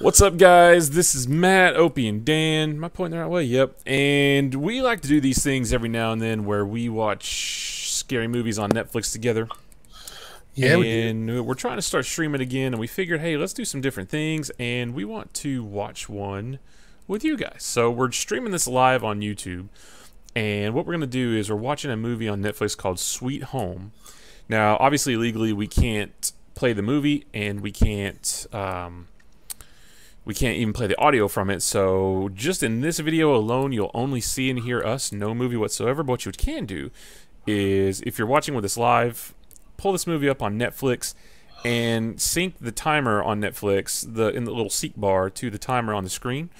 What's up, guys? This is Matt, Opie, and Dan. Am I pointing the right way? Yep. And we like to do these things every now and then where we watch scary movies on Netflix together. Yeah, we and we are trying to start streaming again, and we figured, hey, let's do some different things, and we want to watch one with you guys. So we're streaming this live on YouTube, and what we're gonna do is we're watching a movie on Netflix called Sweet Home. Now, obviously, legally, we can't play the movie, and we can't. Um, we can't even play the audio from it. So just in this video alone, you'll only see and hear us, no movie whatsoever. But what you can do is, if you're watching with us live, pull this movie up on Netflix and sync the timer on Netflix, the in the little seek bar to the timer on the screen.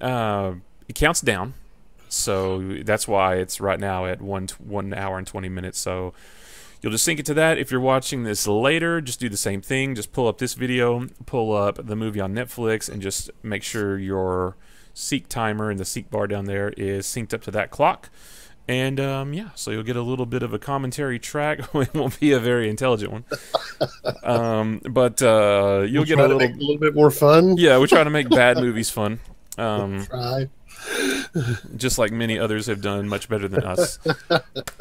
Uh, it counts down, so that's why it's right now at one one hour and twenty minutes. So You'll just sync it to that. If you're watching this later, just do the same thing. Just pull up this video, pull up the movie on Netflix, and just make sure your seek timer and the seek bar down there is synced up to that clock. And um, yeah, so you'll get a little bit of a commentary track. it won't be a very intelligent one, um, but uh, you'll we'll get a little, a little bit more fun. Yeah, we're trying to make bad movies fun. Um, try just like many others have done much better than us.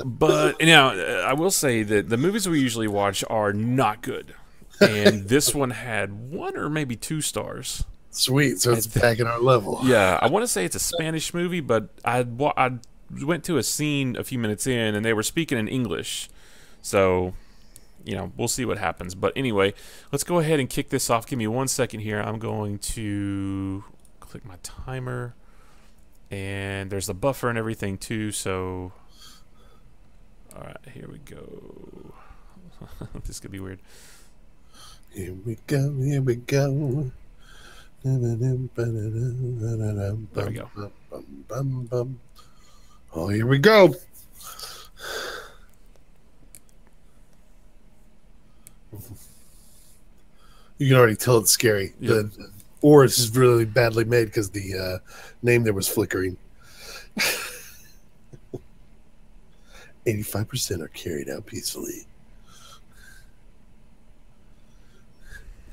but you know, I will say that the movies we usually watch are not good, and this one had one or maybe two stars. Sweet, so it's back in our level. Yeah, I want to say it's a Spanish movie, but I I went to a scene a few minutes in, and they were speaking in English, so you know we'll see what happens. But anyway, let's go ahead and kick this off. Give me one second here. I'm going to click my timer and there's the buffer and everything too so all right here we go. This could be weird. Here we go here we go. There we go. Oh here we go. You can already tell it's scary. Yep. the or it's just really badly made because the uh, name there was flickering. 85% are carried out peacefully.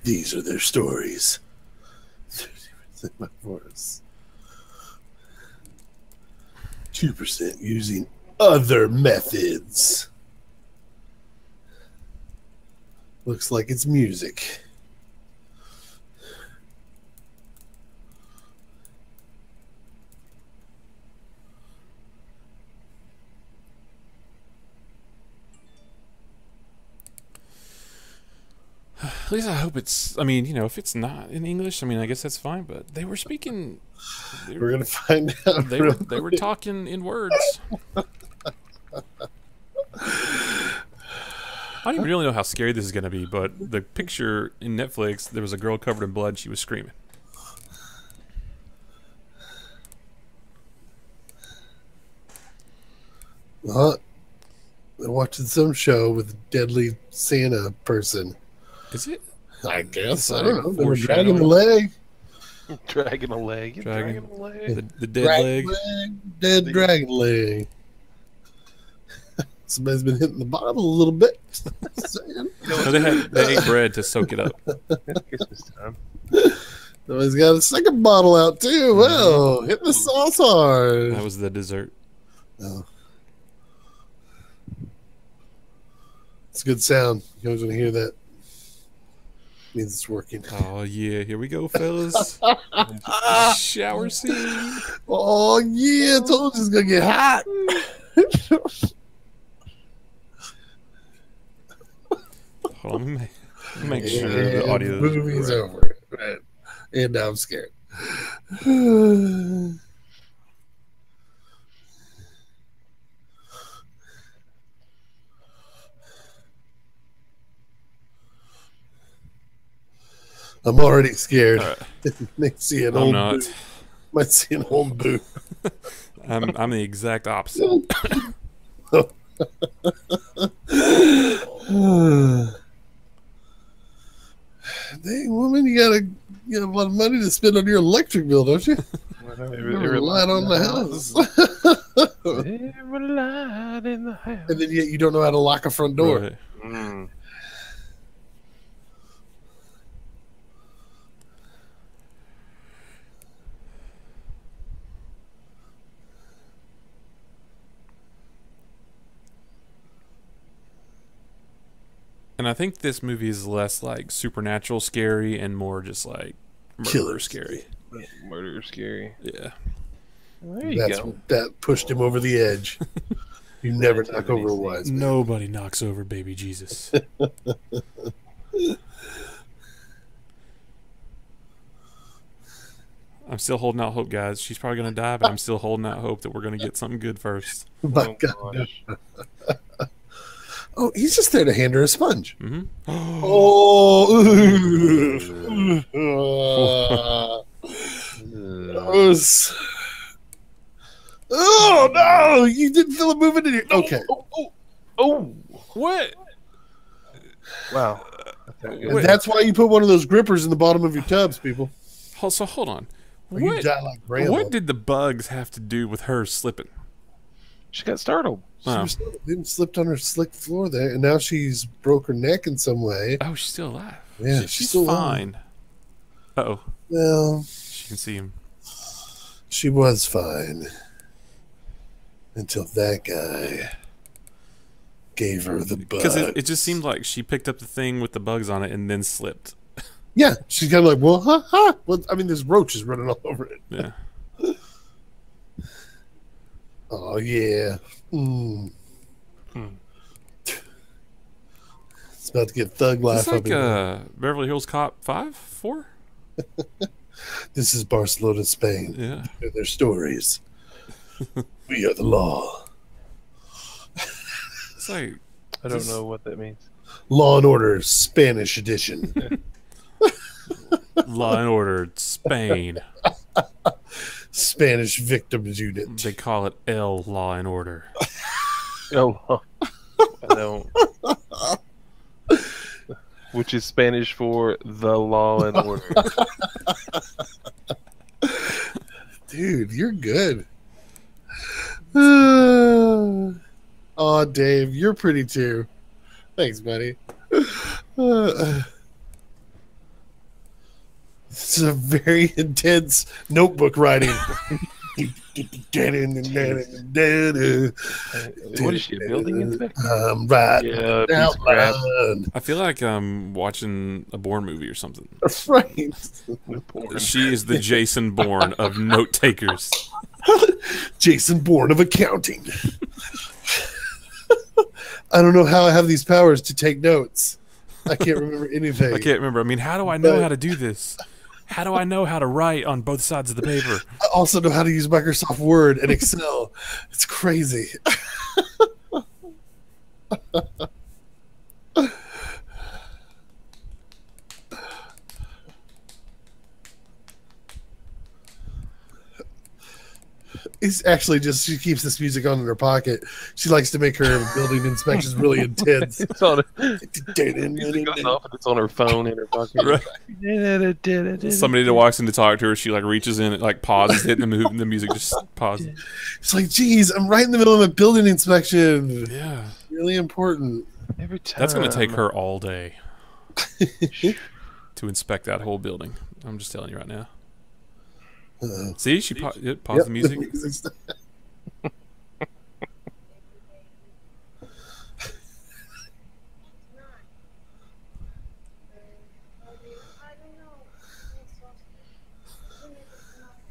These are their stories. 30% force. 2% using other methods. Looks like it's music. At least I hope it's. I mean, you know, if it's not in English, I mean, I guess that's fine. But they were speaking. They were, we're gonna find out. They were they were talking in words. I don't even really know how scary this is gonna be, but the picture in Netflix, there was a girl covered in blood. She was screaming. Well, they're watching some show with a deadly Santa person. Is it? I guess. I don't know. They were dragging the leg. Dragging a leg. Dragging, dragging a leg. The, the dead leg. leg. Dead the, dragon leg. Somebody's been hitting the bottle a little bit. no, they had they ate bread to soak it up. Christmas time. Somebody's got a second bottle out too. Mm-hmm. Well, hit the sauce hard. That was the dessert. Oh. It's a good sound. You guys want to hear that? Means it's working. Oh yeah, here we go, fellas. Shower scene. Oh yeah, I told you it's gonna get hot. Hold on, make, make sure the audio. The movie's right. over, right. and now I'm scared. I'm already scared. Right. might see an I'm old not. Boo. Might see an old boo. I'm I'm the exact opposite. Dang woman, you gotta you got a lot of money to spend on your electric bill, don't you? Every light on the house. Every light in the house. And then yet you don't know how to lock a front door. Right. Mm. And I think this movie is less like supernatural scary and more just like murder Killer scary. Murder scary. Yeah. There you That's go. what, that pushed him over the edge. You never knock over a wise man. Nobody knocks over baby Jesus. I'm still holding out hope, guys. She's probably gonna die, but I'm still holding out hope that we're gonna get something good first. My Oh, God. gosh. Oh, he's just there to hand her a sponge. hmm Oh, ooh. Gross. Oh no! You didn't feel it moving in your. Okay, Oh, oh, oh. What? Wow. That's and that's why you put one of those grippers in the bottom of your tubs, people. So hold on. Or you What? die like What did the bugs have to do with her slipping? She got startled. She was, didn't slipped on her slick floor there, and now she's broke her neck in some way. oh she's still alive. Yeah, She- she's she's still alive. fine. Uh oh, Well, she can see him. she was fine until that guy gave her the bug. Because it, it just seemed like she picked up the thing with the bugs on it and then slipped. yeah, she's kind of like, well, ha ha. Well, I mean, there's roaches running all over it. Yeah. Oh yeah. Mm. Hmm. It's about to get thug life It's like in uh, Beverly Hills Cop 5? 4? This is Barcelona, Spain. Yeah. They're their stories. we are the law. It's like, I don't know what that means. Law and Order Spanish edition. Law and Order, Spain. Spanish Victims Unit. They call it L Law and Order. Oh, I don't. Which is Spanish for the law and order. Dude, you're good. oh, Dave, you're pretty too. Thanks, buddy. Uh, this is a very intense notebook writing. what is she, a building inspector? I'm right Yeah, out loud. I feel like I'm watching a Bourne movie or something. That's right. She is the Jason Bourne of note takers. Jason Bourne of accounting. I don't know how I have these powers to take notes. I can't remember anything. I can't remember. I mean, how do I know how to do this? How do I know how to write on both sides of the paper? I also know how to use Microsoft Word and Excel. it's crazy. It's actually just she keeps this music on in her pocket. She likes to make her building inspections really intense. It's on. It goes off and it's on her phone in her pocket. Right. Somebody that walks in to talk to her, she like reaches in, it like pauses it, and the, the music just pauses. It's like, geez, I'm right in the middle of a building inspection. Yeah, Really important. Every time. that's gonna take her all day to inspect that whole building. I'm just telling you right now. Uh, See, she pa- it paused yep, the music. music's-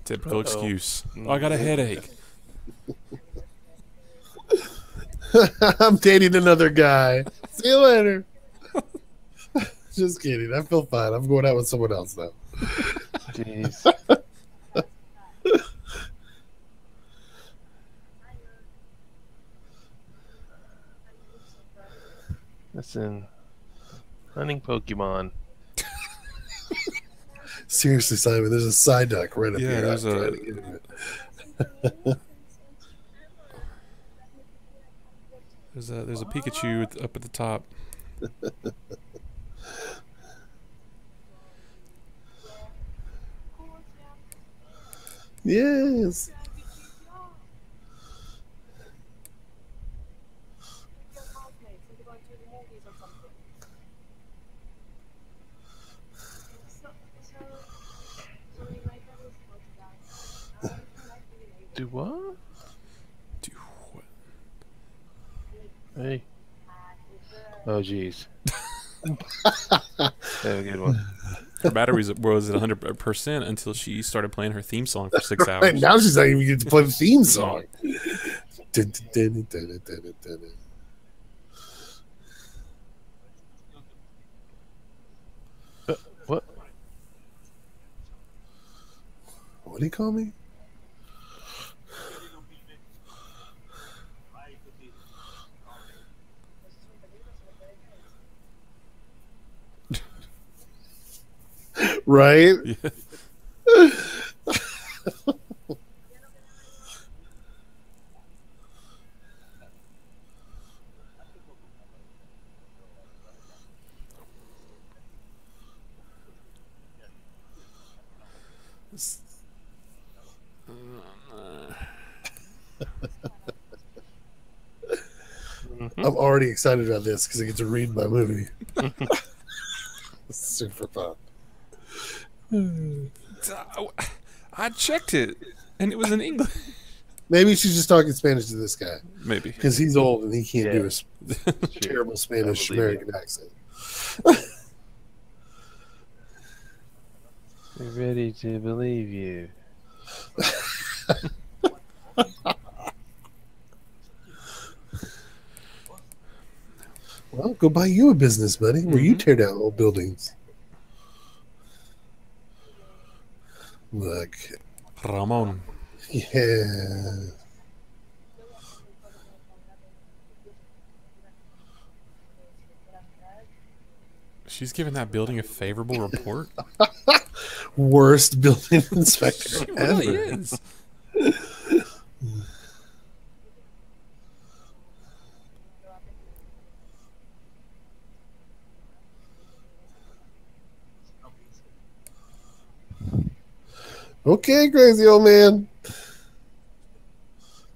Typical Uh-oh. excuse. Oh, I got a headache. I'm dating another guy. See you later. Just kidding. I feel fine. I'm going out with someone else now. Jeez. Listen, hunting Pokemon. Seriously, Simon, there's a Psyduck right up Yeah, here. there's I'm a- trying to get it. There's a there's a Pikachu at- up at the top. Yes. Do what? Do what? Hey. Oh, jeez. Have a good one. Her battery was- was at 100% until she started playing her theme song for six Right, hours. now she's not even get to play the theme song. Dun. Uh, what? What do you call me? Right? Yeah. I'm already excited about this because I get to read my movie. Super fun. I checked it, and it was in English. Maybe she's just talking Spanish to this guy Maybe. because he's old and he can't do a terrible Spanish American accent. We're ready to believe you. Well, go buy you a business, buddy, where you Mhm. tear down old buildings. Look, Ramon. yeah. She's giving that building a favorable report. Worst building inspector She really ever. is. Okay, crazy old man.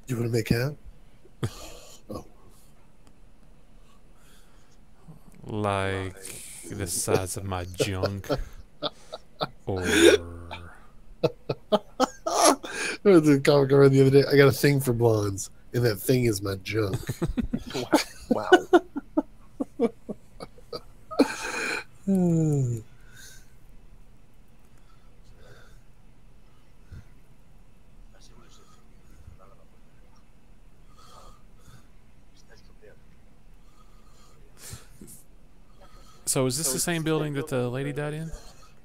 You want to make out? oh. Like the size of my junk. Or There was a comic I read the other day. I got a thing for blondes, and that thing is my junk. Wow. so is this the same building that the lady died in?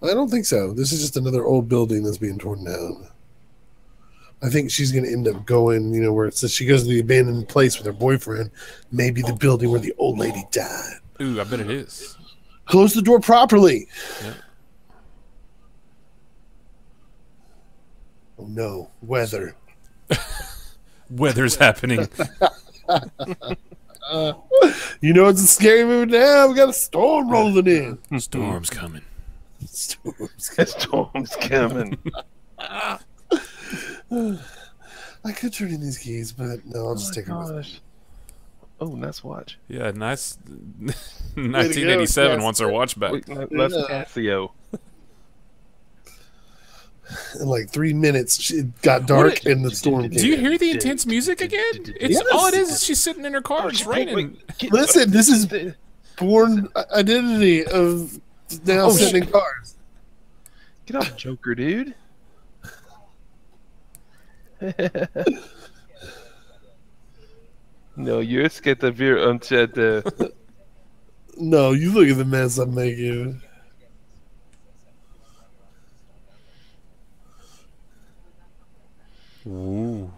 I don't think so. This is just another old building that's being torn down. I think she's going to end up going, you know, where it says she goes to the abandoned place with her boyfriend, maybe the building where the old lady died. Ooh, I bet it is. Close the door properly. Yeah. Oh no, weather. Weather's happening. You know it's a scary movie now. We got a storm rolling in. Hmm. Storm's coming. Storms. Storm's coming. I could turn in these keys, but no, I'll just Oh take them. with me. Oh, nice watch. Yeah, nice. 1987 wants her watch back. Wait, no, that's Casio. In like three minutes, it got dark What and the storm Do you hear the intense music again? It's Yes. all it is. is She's sitting in her car. It's raining. Listen, this is Bourne Identity of now Oh, sitting in cars. Get off, Joker, dude. no, you're scared of your unchecked. No, you look at the mess I'm making. Ooh.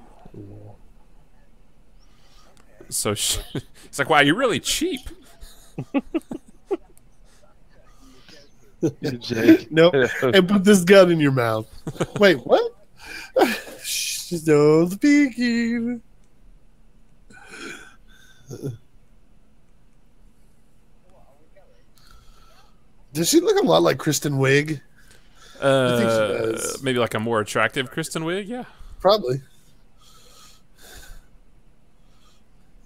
So she, it's like, wow, you're really cheap. Jake. Nope. and put this gun in your mouth. Wait, what? Shh, no speaking. Does she look a lot like Kristen Wiig? think she Uh, does. maybe like a more attractive Kristen Wiig. Yeah. Probably.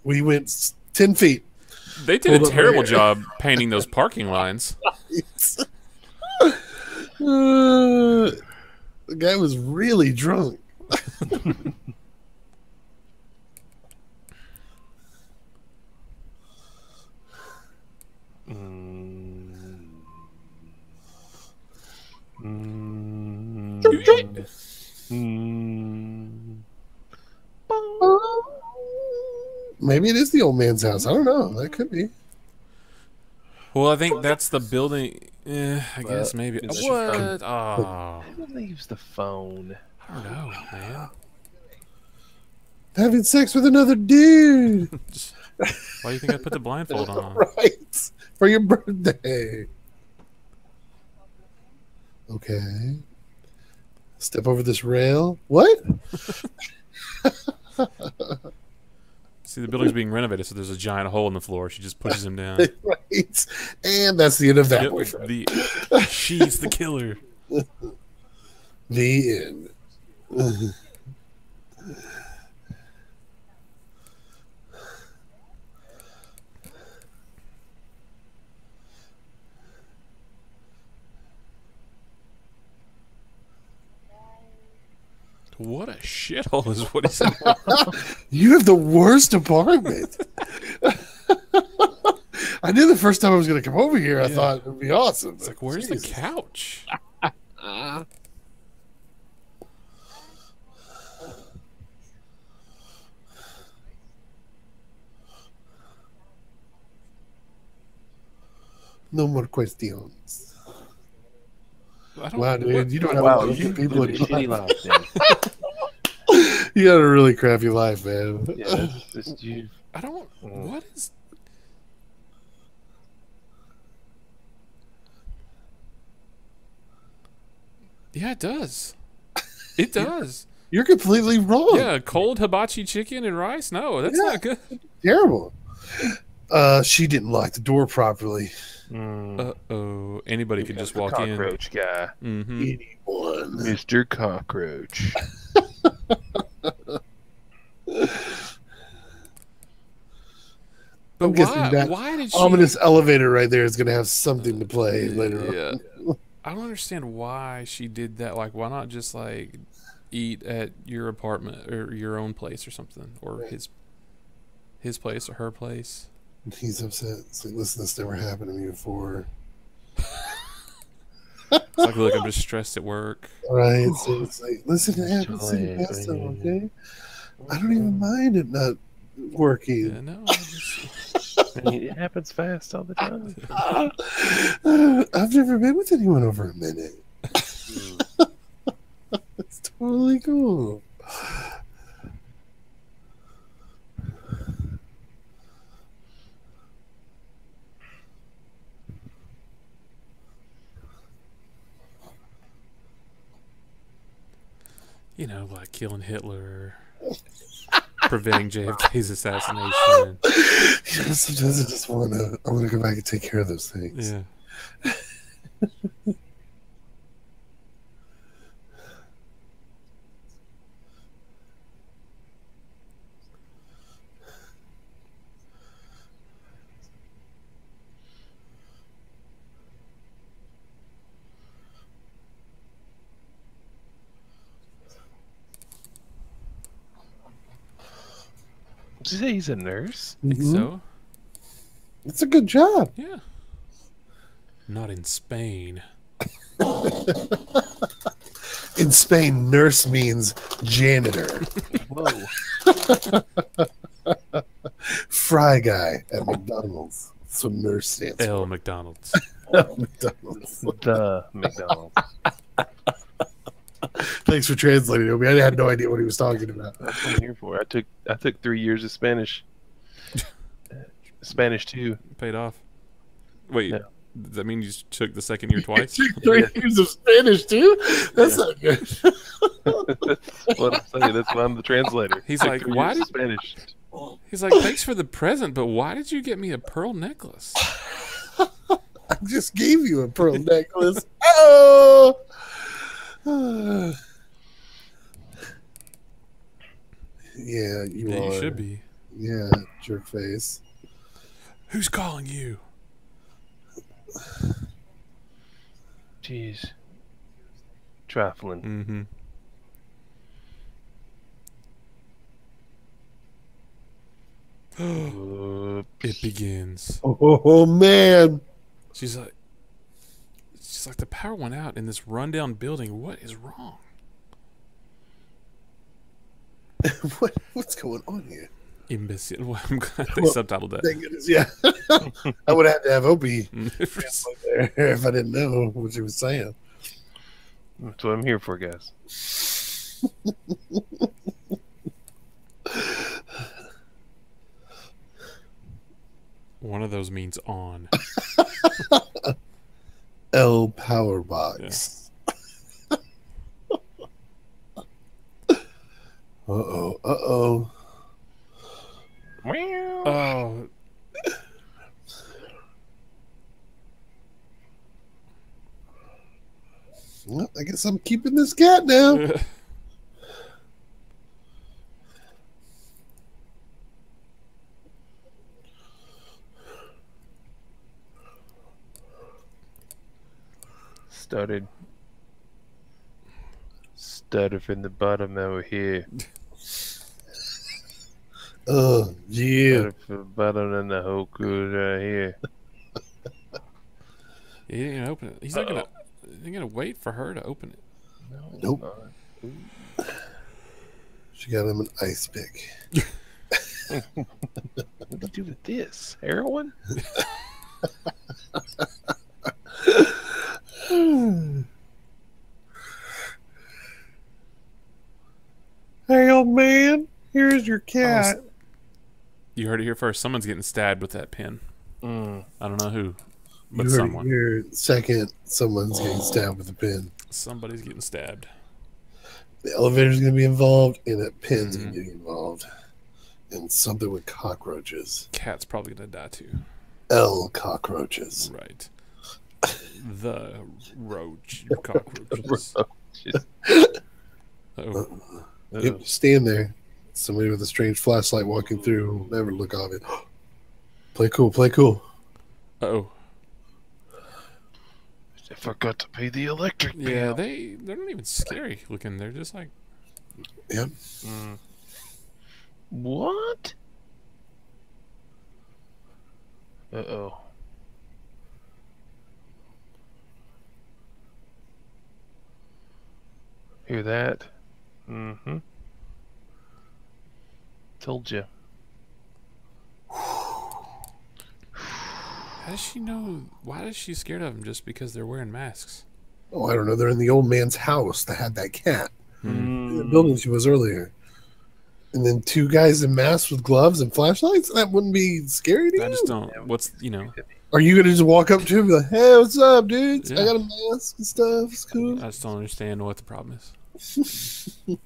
We went 10 feet. They did a terrible job painting those parking lines. uh, the guy was really drunk. Mm. Maybe it is the old man's house. I don't know. That could be. Well, I think that's the building. Eh, I guess Uh, maybe. is What? Oh, Who leaves the phone? I don't know, man. Having sex with another dude. Why do you think I put the blindfold on? right. For your birthday. Okay. Step over this rail. What? See, the building's being renovated, so there's a giant hole in the floor. She just pushes him down. right. And that's the end of that Yep, boyfriend. the she's the killer. The end. What a shithole is what he said. You have the worst apartment. I knew the first time I was going to come over here, I thought it would be awesome. It's like, where's the couch? No more questions. I don't, Wow, dude, what- you don't have Wow, a you of people live in a shitty your life. life. You got a really crappy life, man. Yeah, it's just you. I don't. Mm. What is? Yeah, it does. It does. You're completely wrong. Yeah, cold hibachi chicken and rice. No, that's Yeah. not good. Terrible. Uh, she didn't lock the door properly. Mm, Uh oh. Anybody could just the walk in. cockroach guy, Mm-hmm. Anyone. Mr. Cockroach. But I'm guessing why? that Why did she? Ominous elevator right there is going to have something to play later on. Yeah. I don't understand why she did that. Like, why not just like eat at your apartment or your own place or something, or his his place or her place? He's upset. It's like, listen, this never happened to me before. It's like, look, I'm just stressed at work. Right? So it's like, listen, it happens to the best of okay? I don't even mind it not working. Yeah, no, I just, it happens fast all the time. I've never been with anyone over a minute. Hmm. it's totally cool. You know, like killing Hitler, preventing JFK's assassination. You know, sometimes I just want to. I want to go back and take care of those things. Yeah. he's a nurse? Think Mhm. so? It's a good job. Yeah. Not in Spain. In Spain, nurse means janitor. Whoa. Fry guy at McDonald's. That's what nurse stands for. L. McDonald's. McDonald's. the McDonald's. Thanks for translating it. I had no idea what he was talking about. That's what I'm here for. I took I took three years of Spanish. Spanish too. Paid off. Wait, Yeah. does that mean you took the second year twice? Three years of Spanish too. That's not good. That's what I'm saying. That's why I'm the translator. He's Took like, why years of did- Spanish? He's like, thanks for the present, but why did you get me a pearl necklace? I just gave you a pearl necklace. Oh. yeah, you Yeah, are. you should be. Yeah, jerk face. Who's calling you? Jeez. Trifling. Mm-hmm. It begins. Oh, man. She's like, she's It's like the power went out in this rundown building. What is wrong? what what's going on here? Imbecile. Well, I'm glad they Well, subtitled that. Thank goodness, yeah. I would have had to have Opie there if I didn't know what she was saying. That's what I'm here for, guys. One of those means on. L Power Box. uh oh. Uh oh. Meow. Oh, Well, I guess I'm keeping this cat now. Started. Started from the bottom over here. Oh, yeah. Started from the bottom and the whole crew right here. he didn't even open it. He's not gonna. He's gonna wait for her to open it. No, Nope. She got him an ice pick. What do you do with this? Heroin? Hey, old man, here's your cat. You heard it here first. Someone's getting stabbed with that pin. Mm. I don't know who, you but heard someone. it here. Second, someone's getting stabbed with a pin. Somebody's getting stabbed. The elevator's going to be involved, and a pin's Mhm. going to be involved. And something with cockroaches. Cat's probably gonna die too. L cockroaches. Right. The roach cockroaches. Just- Oh, Yep, stand there. Somebody with a strange flashlight walking through. Never look obvious. play cool, play cool. oh. I forgot to pay the electric bill. Yeah, they they're not even scary looking. They're just like Yep. Mm. What? Uh oh. Hear that? Mm hmm. Told you. How does she know? Why is she scared of them just because they're wearing masks? Oh, I don't know. They're in the old man's house that had that cat. Hmm. The building she was earlier. And then two guys in masks with gloves and flashlights? That wouldn't be scary to you? I just don't. What's you know? Are you going to just walk up to him and be like, hey, what's up, dudes? I got a mask and stuff. It's cool. I just don't understand what the problem is.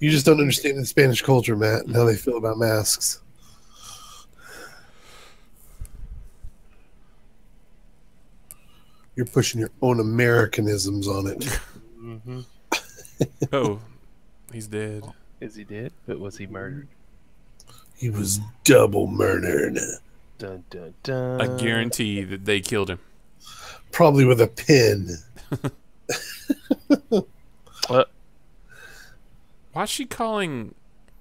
You just don't understand the Spanish culture, Matt, and how they feel about masks. You're pushing your own Americanisms on it. Mm-hmm. Oh, he's dead. Is he dead? But was he murdered? He was double murdered. Dun dun dun. I guarantee that they killed him. Probably with a pin. Why's she calling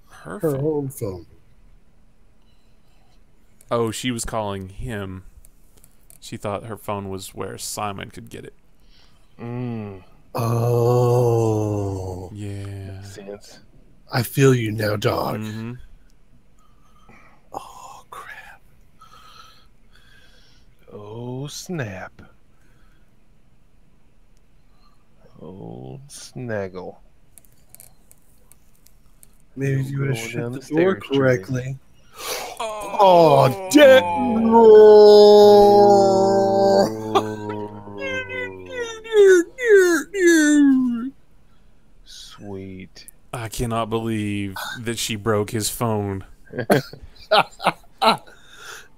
her? Her phone? home phone. Oh, she was calling him. She thought her phone was where Simon could get it. Mm, Oh. Yeah. makes sense. I feel you now, dog. hmm Oh, crap. Oh snap. Old snaggle. Maybe you would have Going shut the the door stairs, Jimmy. correctly. Oh, dead. Sweet. I cannot believe that she broke his phone.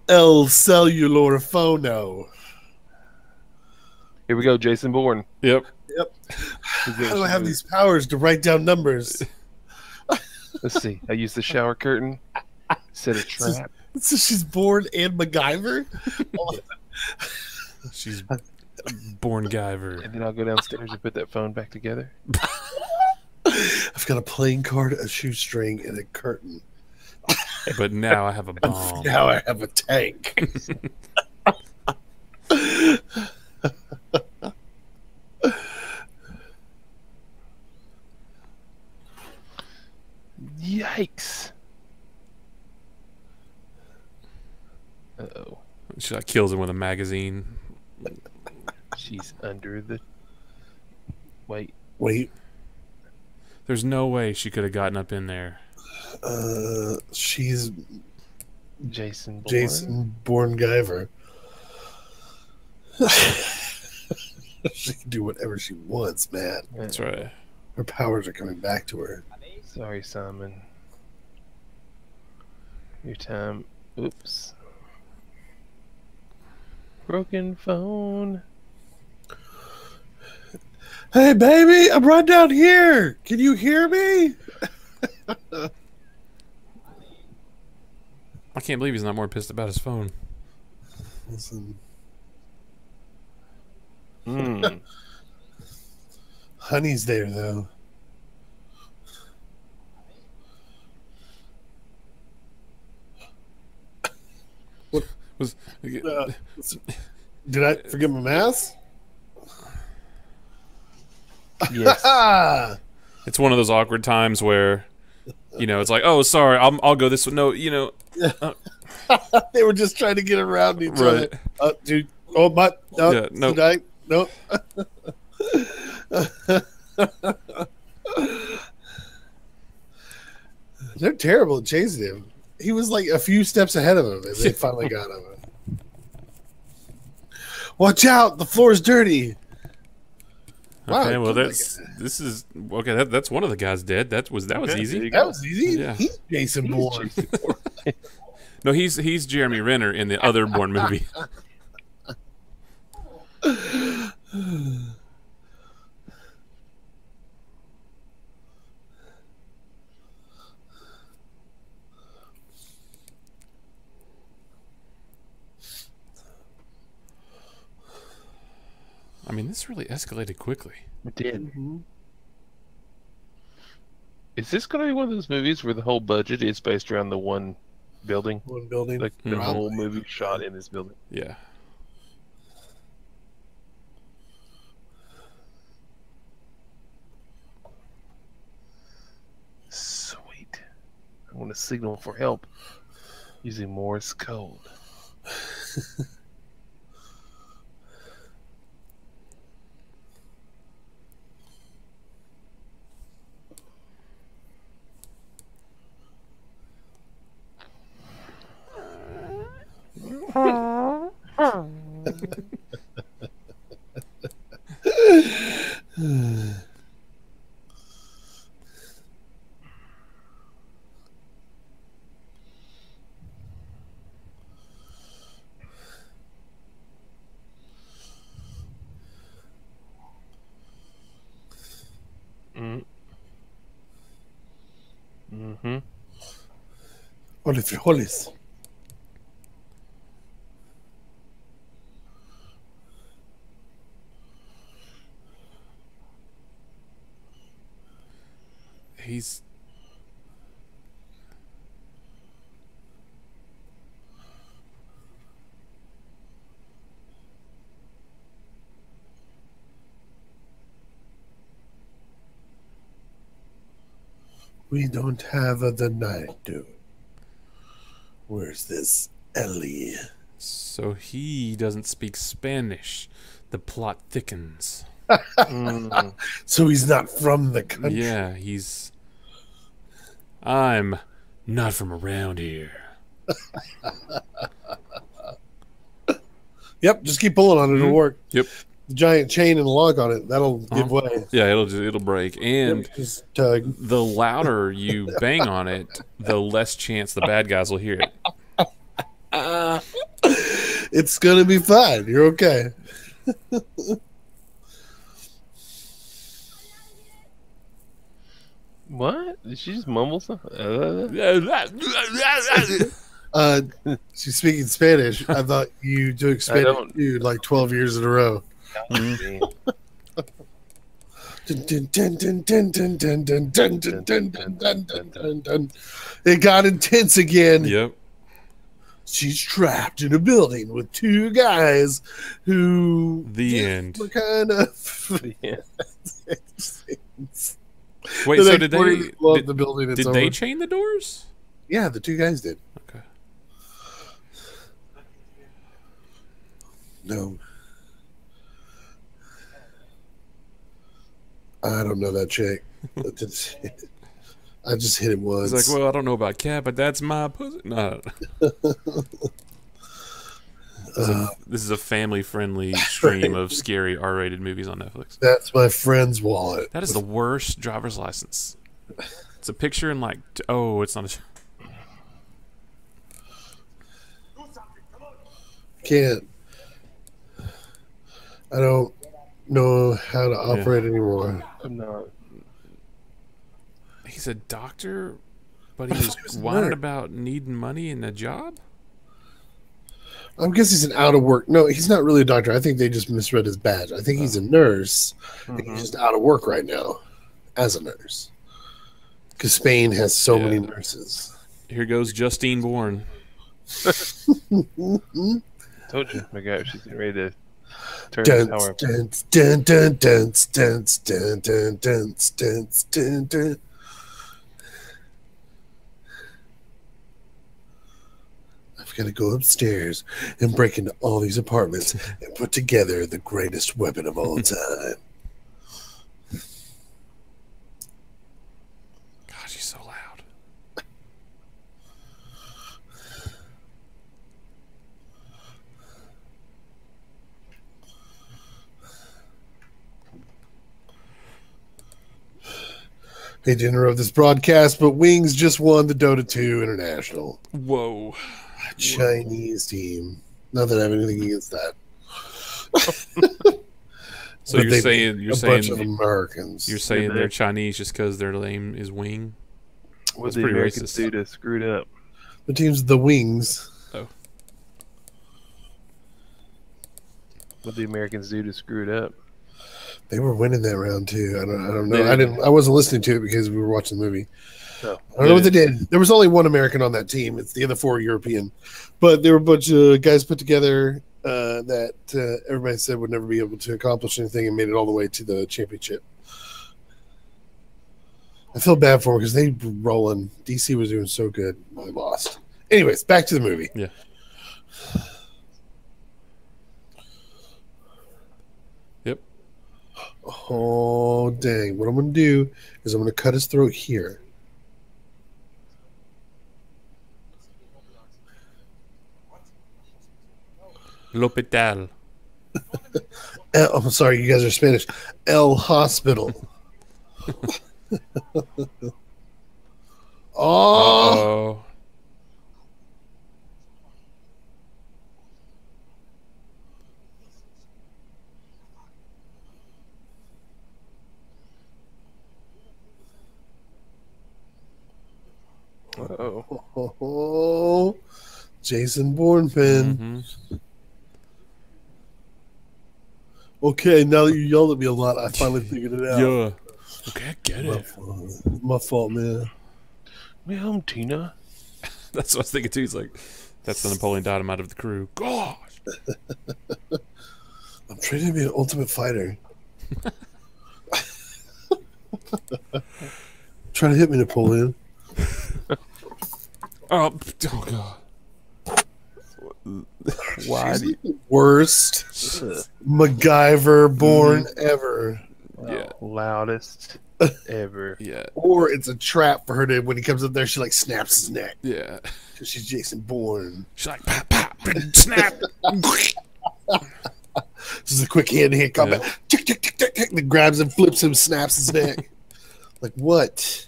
El cellular phono. Here we go, Jason Bourne. Yep. He's How do gonna I have these powers to write down numbers? Let's see. I use the shower curtain. Set a trap. so she's Bourne and MacGyver? She's Bourne Guyver. And then I'll go downstairs and put that phone back together. I've got a playing card, a shoestring, and a curtain. But now I have a bomb. Now I have a tank. Yikes. Uh oh. She like kills him with a magazine. She's under the. Wait. Wait, There's no way she could have gotten up in there. uh, she's Jason. Bourne? Jason Bourne Guyver. she can do whatever she wants, man. That's right. Her powers are coming back to her. Sorry, Simon. Your time. Oops. Broken phone. Hey, baby, I'm right down here. Can you hear me? I can't believe he's not more pissed about his phone. Listen, Mm. honey's there though. Was Uh, did I forget my mask? yes. It's one of those awkward times where you know it's like oh sorry I'll, I'll go this way no you know they were just trying to get around each right other. Uh, dude, oh my, no, Yeah, no. I? No. They're terrible at chasing him. He was like a few steps ahead of him, and they finally got him. Watch out! The floor's dirty. Wow, okay I well killed that's guy. this is okay that, that's one of the guys dead that was that was Okay, there easy That was easy. Yeah. He's Jason He's Bourne. Jason Bourne. no he's he's Jeremy Renner in the other Bourne movie I mean this really escalated quickly It did. Mhm. Is this going to be one of those movies where the whole budget is based around the one building? One building. Like the Mhm. whole movie shot in this building? yeah Sweet. I want to signal for help using Morse code. Mm. Mm-hmm. Oliver Hollis. We don't have a the night, dude. Where's this Ellie? so he doesn't speak Spanish the plot thickens Mm. So he's not from the country. Yeah, he's. I'm not from around here. Yep, just keep pulling on it. It'll Mhm. work. Yep. The giant chain and the lock on it. That'll give Uh-huh. way. Yeah, it'll just, it'll break, and just tug. the louder you bang on it, the less chance the bad guys will hear it. It's gonna be fine. You're okay. What? Did she just mumble something? Uh, Uh, she's speaking Spanish. I thought you took Spanish don't. too, like twelve years in a row. Mm-hmm. It got intense again. Yep. She's trapped in a building with two guys who the end kind of. Wait, so did they did, the building did they chain the doors? Yeah, the two guys did. Okay. No, I don't know that chick. I just, hit him once. He's like, well, I don't know about cat, but that's my pussy. No. This is Uh, a- this is a family-friendly stream of scary R-rated movies on Netflix. That's my friend's wallet. That is the worst driver's license. It's a picture in like, oh, it's not a. Can't. I don't know how to operate anymore. I'm not. He's a doctor, but he was he was a whining about needing money and a job. I guess he's an out of work. No, he's not really a doctor. I think they just misread his badge. I think he's a nurse. and Mhm. He's just out of work right now as a nurse. Because Spain has so Yeah. many nurses. Here goes Justine Bourne. Told you, my God, she's getting ready to turn this Dun, hour. dun, dun, dun, dun, dun, dun, dun, dun, dun, dun, dun. I've got to go upstairs and break into all these apartments and put together the greatest weapon of all time. God, she's so loud. Hate to interrupt this broadcast, but Wings just won the Dota 2 International. Whoa. Chinese team. Not that I have anything against that. So you're saying you're a saying bunch of Americans. you're saying they? they're Chinese just because their name is Wing? What That's the pretty Americans racist. do to screwed up? the team's the Wings. Oh. What the Americans do to screwed up? They were winning that round too. I don't, I don't know. I did. didn't. I wasn't listening to it because we were watching the movie. I don't know what they did. There was only one American on that team. It's the other four European, but there were a bunch of guys put together uh, that uh, everybody said would never be able to accomplish anything and made it all the way to the championship. I feel bad for them because they were rolling. DC was doing so good. They lost. Anyways, back to the movie. Yeah. Yep. Oh dang! What I'm gonna do is I'm gonna cut his throat here. L'Hopital. El, I'm sorry, you guys are Spanish. El Hospital. oh, Oh. Oh, Jason Bourne fan. Mhm. Okay, now that you yelled at me a lot, I finally figured it out. Yeah. Okay, I get My it. fault. My fault, man. man, I'm Tina. That's what I was thinking too. He's like, that's the Napoleon Dynamite of the crew. Gosh. I'm training to be an ultimate fighter. Trying to hit me, Napoleon. Oh, oh God. Why? She's do the worst MacGyver born mm-hmm. ever. Yeah. Loudest ever. Yeah. Or it's a trap for her to when he comes up there, she like snaps his neck Yeah. because she's Jason Bourne. She's like, pop, pop, snap. This is a quick hand to hand combat. Tick, tick, tick, tick, tick, and grabs him, flips him, snaps his neck. like what?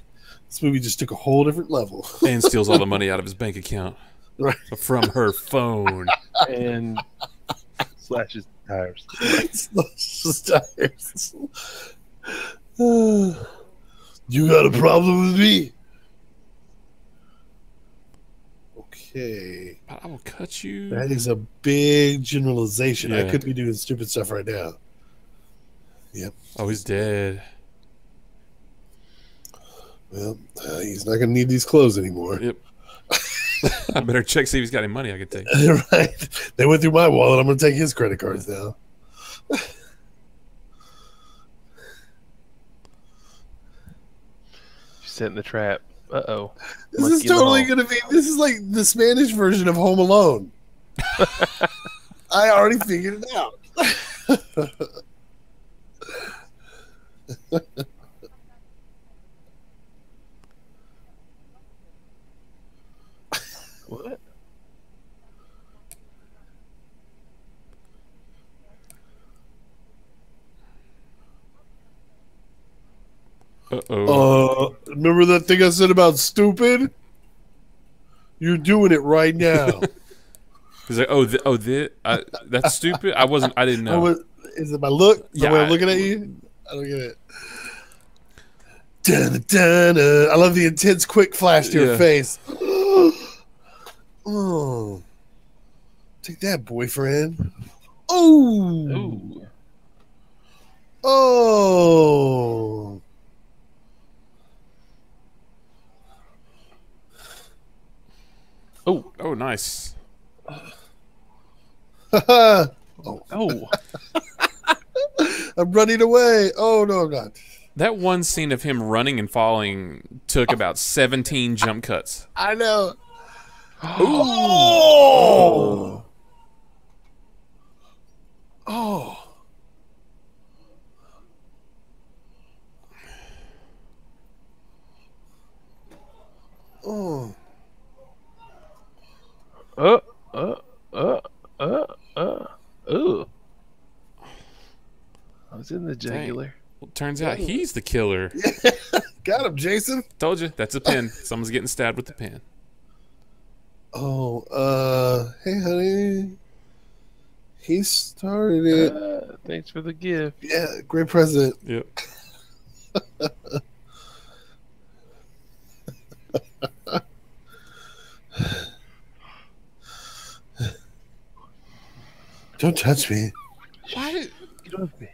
This movie just took a whole different level. and steals all the money out of his bank account Right. from her phone. And slashes tires. Just tires. you got a problem with me? Okay. I will cut you. That is a big generalization. I could be doing stupid stuff right now. Yep. Oh, he's dead. Well, uh, he's not going to need these clothes anymore. Yep. I better check see if he's got any money I could take. right? They went through my wallet. I'm going to take his credit cards now. setting the trap. Uh oh. This is totally gonna be. This is like the Spanish version of Home Alone. I already figured it out. What? Uh oh. Uh, remember that thing I said about stupid? You're doing it right now. He's like, oh, th- oh, th- I, that's stupid. I wasn't. I didn't know. is it my look? The Yeah, way I- I'm looking at you? I don't get it. Dun, dun, dun. I love the intense, quick flash to Yeah. your face. oh, take that, boyfriend. Oh, Ooh. oh. Oh. Oh, nice. oh, Oh. I'm running away. Oh no, I'm not. That one scene of him running and falling took oh. about 17 jump cuts. I know. Oh. Oh. Oh. oh. Uh, uh, uh, uh, uh, ooh. I was in the jugular. Well, turns out he's the killer. Got him, Jason. Told you, that's a pin. Someone's getting stabbed with the pin. Oh, uh, hey, honey. He started it. Uh, thanks for the gift. Yeah, great present. Yep. Don't touch me. Why did, Get off me.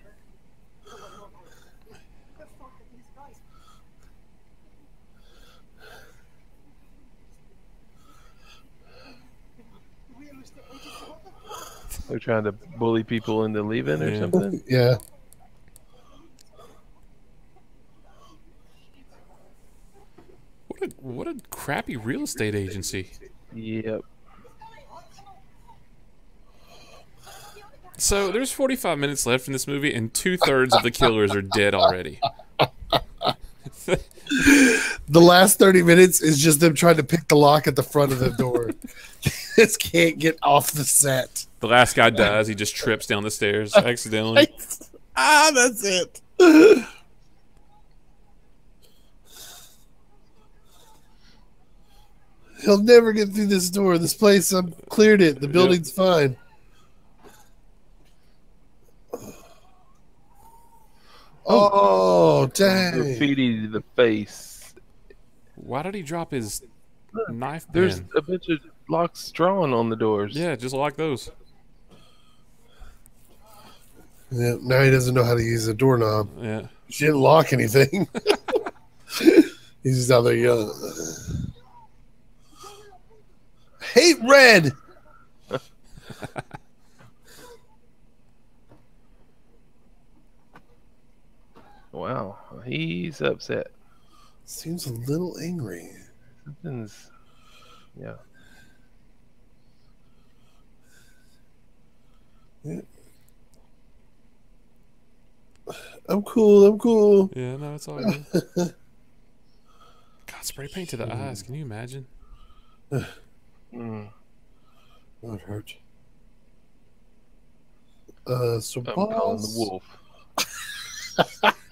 They're trying to bully people into leaving or Yeah. something. Yeah. what a what a crappy real estate agency. Yep. So there's 45 minutes left in this movie, and two thirds of the killers are dead already. The last 30 minutes is just them trying to pick the lock at the front of the door. this can't get off the set. The last guy dies. He just trips down the stairs accidentally. ah, that's it. He'll never get through this door. This place, I've cleared it. The building's fine. Oh, oh dang. Graffiti to the face. Why did he drop his knife There's pen? a bunch of locks drawn on the doors. Yeah, just like those. Yeah, now he doesn't know how to use a doorknob. Yeah. She didn't lock anything. He's just out there yelling. Hate red. Wow. He's upset. Seems a little angry. Something's. Yeah. I'm cool. I'm cool. Yeah, no, it's all good. God, spray paint to the eyes. Can you imagine? Mm. That hurt. Uh, so I'm calling the wolf.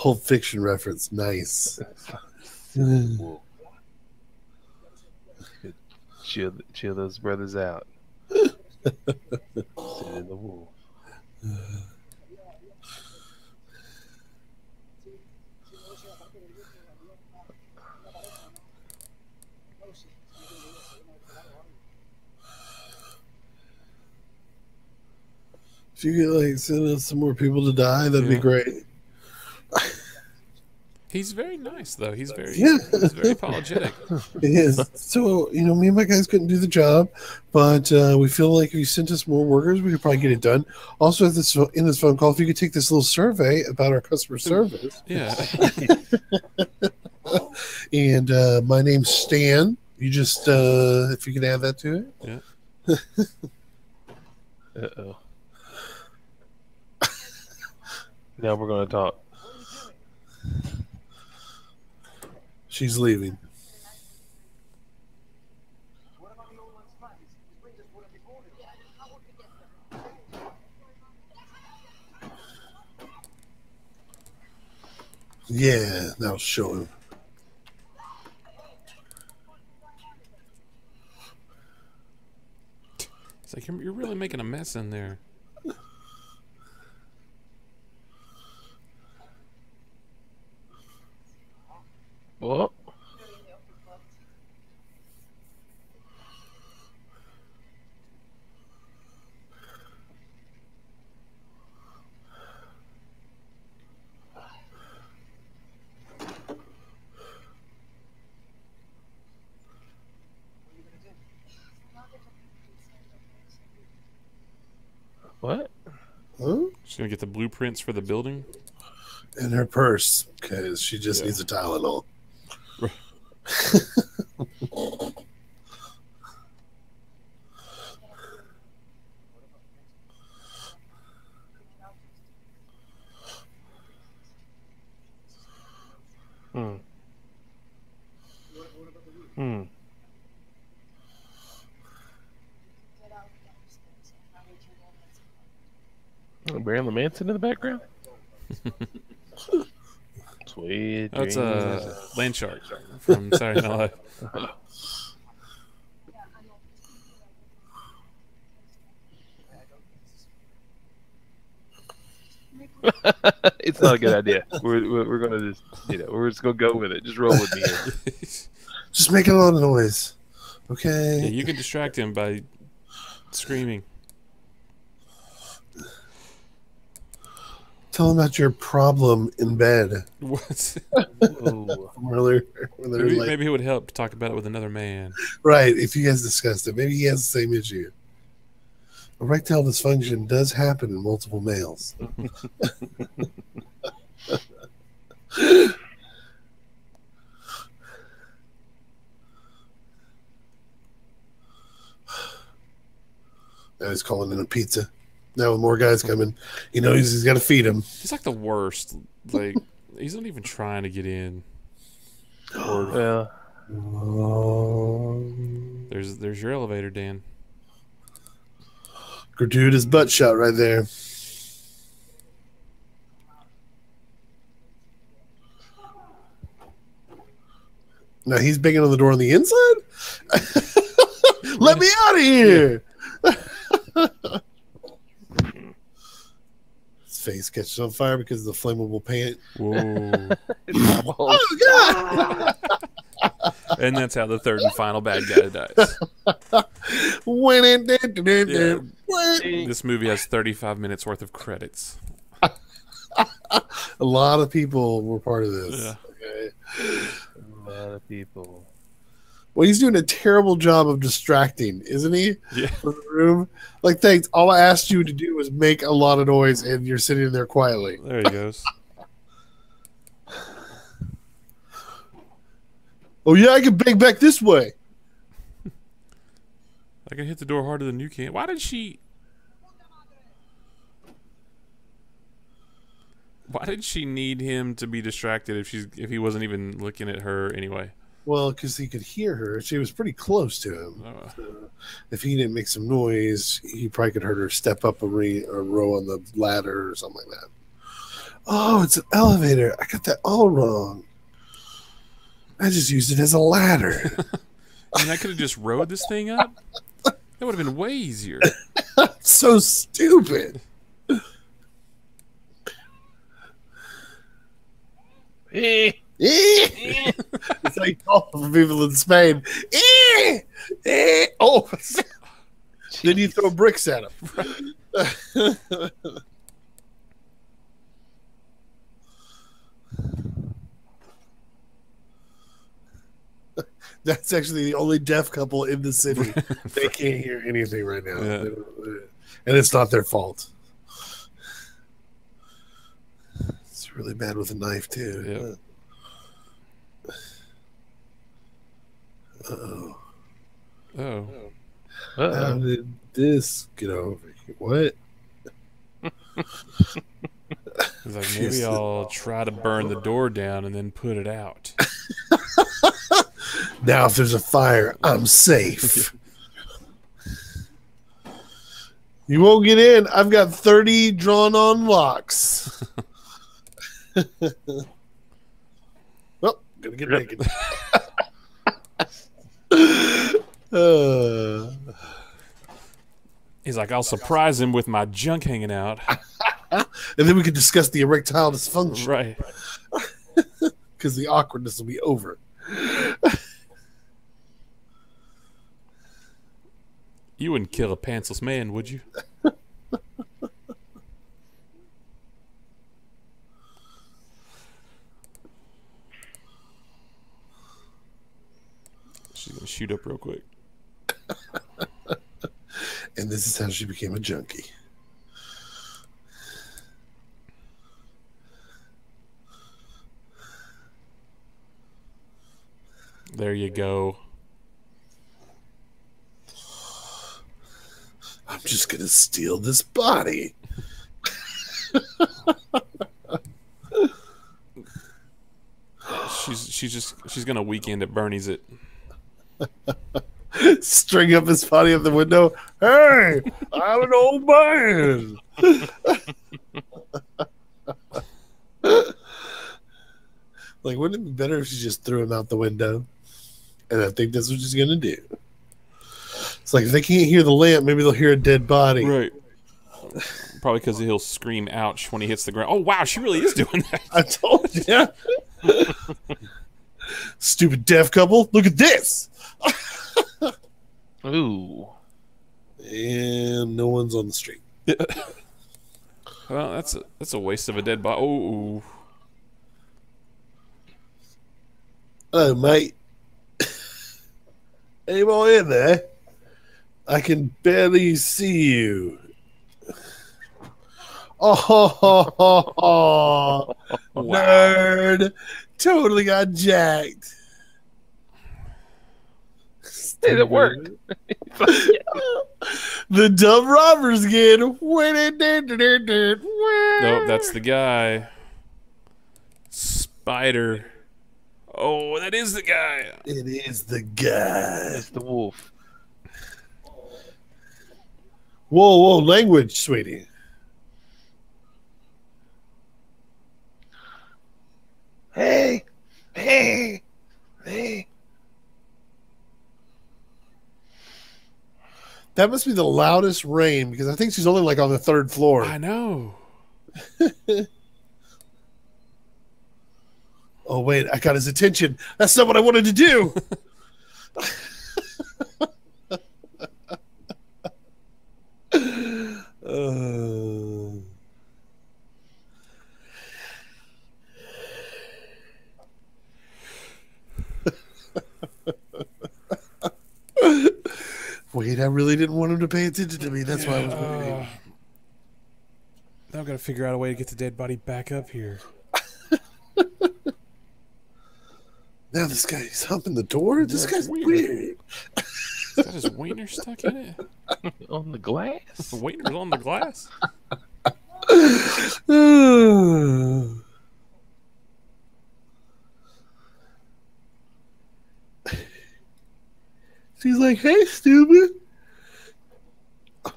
Pulp Fiction reference. Nice. Chill, chill those brothers out. In the wolf. If you could like send us some more people to die, that'd be great. He's very nice though. He's very Yeah. he's very apologetic. It is. So, you know, me and my guys couldn't do the job, but uh, we feel like if you sent us more workers, we could probably get it done. Also, at this in this phone call, if you could take this little survey about our customer service. Yeah. And uh, my name's Stan. You just, uh, if you could add that to it. Yeah. uh oh. now we're gonna talk. She's leaving. Yeah, that'll show him. It's like you're, you're really making a mess in there. What? What? Huh? She's gonna get the blueprints for the building. In her purse, because she just Yeah. needs a Tylenol. Hmm. Hmm. Marilyn Manson in the background. Sweet. That's dreams. uh, Land Shark from Saturday Night Live. it's not a good idea. We're, we're, we're gonna just you know we're just gonna go with it. Just roll with me. Just make a lot of noise. okay? yeah, Okay. you can distract him by screaming. Tell them about your problem in bed What? Earlier. Maybe, like, maybe it would help to talk about it with another man. Right, if you guys discussed it. Maybe he has the same issue. Erectile dysfunction does happen in multiple males. now he's calling in a pizza. Now with more guys coming, he knows he's got to feed him. He's like the worst. Like he's not even trying to get in. Or Well, Um, there's there's your elevator, Dan. gratuitous butt shot right there. Now he's banging on the door on the inside. Let me out of here! His face catches on fire because of the flammable paint. Whoa. Oh god! and that's how the third and final bad guy dies. Yeah. This movie has 35 minutes worth of credits. A lot of people were part of this. Yeah. Okay. A lot of people. Well, he's doing a terrible job of distracting, isn't he? Yeah. From the room. Like, thanks. All I asked you to do was make a lot of noise, and you're sitting there quietly. There he goes. Oh yeah, I can bang back this way. I can hit the door harder than you can. Why did she? Why did she need him to be distracted if she's if he wasn't even looking at her anyway? Well, because he could hear her. She was pretty close to him. Uh, If he didn't make some noise, he probably could heard her step up a, re- a row on the ladder or something like that. Oh, it's an elevator. I got that all wrong. I just used it as a ladder. I mean, I could have just rode this thing up. That would have been way easier. so stupid. Eh. it's like all for people in Spain. Eh. Eh. Oh, then you throw bricks at them. That's actually the only deaf couple in the city. they can't hear anything right now, Yeah. And it's not their fault. It's really bad with a knife too. Oh, Oh, how did this get over here? What? he's like maybe I'll try to burn the door down and then put it out. Now, if there's a fire, I'm safe. you won't get in. I've got 30 drawn on locks. well, gonna get naked. Uh, He's like, I'll surprise him with my junk hanging out. and then we can discuss the erectile dysfunction right. because the awkwardness will be over. You wouldn't kill a pantsless man, would you? shoot up real quick. And this is how she became a junkie. There you go. I'm just gonna steal this body. She's she's just she's gonna weekend at Bernie's it. String up his body up the window. Hey, I'm an old man. like, wouldn't it be better if she just threw him out the window? And I think that's what she's gonna do. It's like if they can't hear the lamp, maybe they'll hear a dead body. Right. Probably because he'll scream "ouch" when he hits the ground. Oh wow, she really is doing that. I told you. Stupid deaf couple. Look at this. Ooh. And no one's on the street. Well, that's a that's a waste of a dead body. Oh, Oh, mate. Any more in there? I can barely see you. Oh, ho, ho, ho, ho. nerd. Totally got jacked. Hey, that worked. the dumb robbers again. Nope, Nope, that's the guy. Spider. Oh, that is the guy. It is the guy. That's the wolf. Whoa, whoa, language, sweetie. Hey, hey, hey. That must be the loudest rain because I think she's only like on the third floor. I know. Oh wait, I got his attention. That's not what I wanted to do. Uh, Wait, I really didn't want him to pay attention to me. That's why I was waiting. Uh, now I've got to figure out a way to get the dead body back up here. Now this guy's humping the door. This That's guy's weird. weird. Is that his wiener stuck in it? On the glass. The wiener's on the glass. She's like, "Hey, stupid."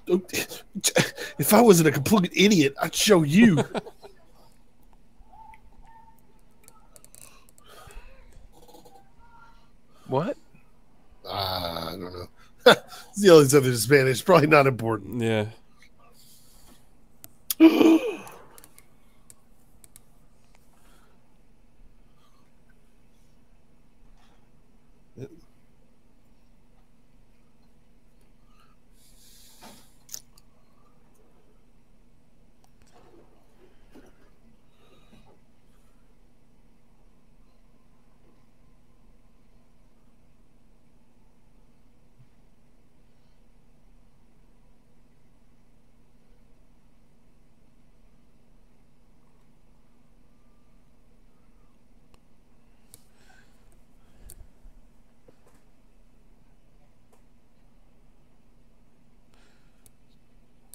If I wasn't a complete idiot, I'd show you. What? Ah, I don't know. it's the only something in Spanish. Probably not important. Yeah.